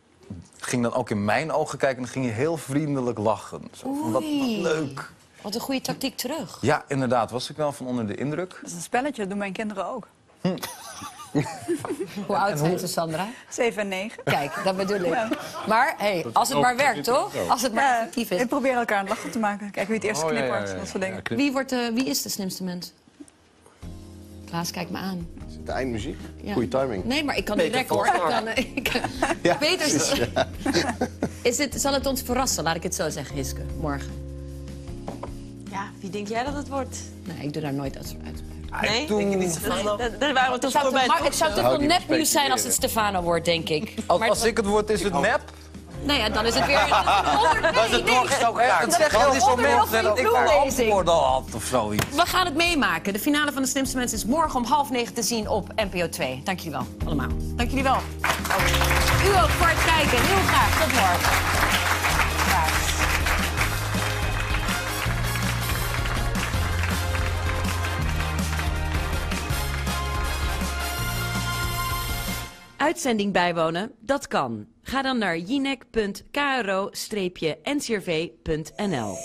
ging dan ook in mijn ogen kijken... en dan ging hij heel vriendelijk lachen. Zo, van, wat, leuk. Wat een goede tactiek terug. Ja, inderdaad, was ik wel van onder de indruk. Dat is een spelletje, dat doen mijn kinderen ook. (laughs) Hoe oud zijn ze, Sandra? 7 en 9. Kijk, dat bedoel ik. Maar hey, als het maar werkt, toch? Als het maar Ja, effectief is. we proberen elkaar aan het lachen te maken. Kijken wie het eerste Oh, knippert, ja, dat soort dingen. Wie, wordt, eh, wie is de slimste mens? Klaas, kijk me aan. De eindmuziek. Ja. Goeie timing. Nee, maar ik kan Peter direct hoor. Ik kan, eh, ik, Ja, Peter, precies, ja. is dit, zal het ons verrassen, laat ik het zo zeggen, Hiske, morgen? Ja, wie denk jij dat het wordt? Nee, ik doe daar nooit uit. uit. Nee? Toen- Denk je niet? Dat- Daar waren we Het toch zou voor te, bij maar het zou veel die nepnieuws zijn als het Stefano wordt, denk ik. Als, Maar als ik het word, is het nep. Nou ja, dan is het weer... (laughs) Onder, Dat is het ook raar. Dat is heel veel onderdeel mensen dat ik daar antwoorden had of zoiets. We gaan het meemaken. De finale van de slimste mensen is morgen om half negen te zien op NPO 2. Dank jullie wel, allemaal. Dank jullie wel. U ook voor het kijken. Heel graag. Tot morgen. Uitzending bijwonen? Dat kan. Ga dan naar jinek.kro-ncrv.nl.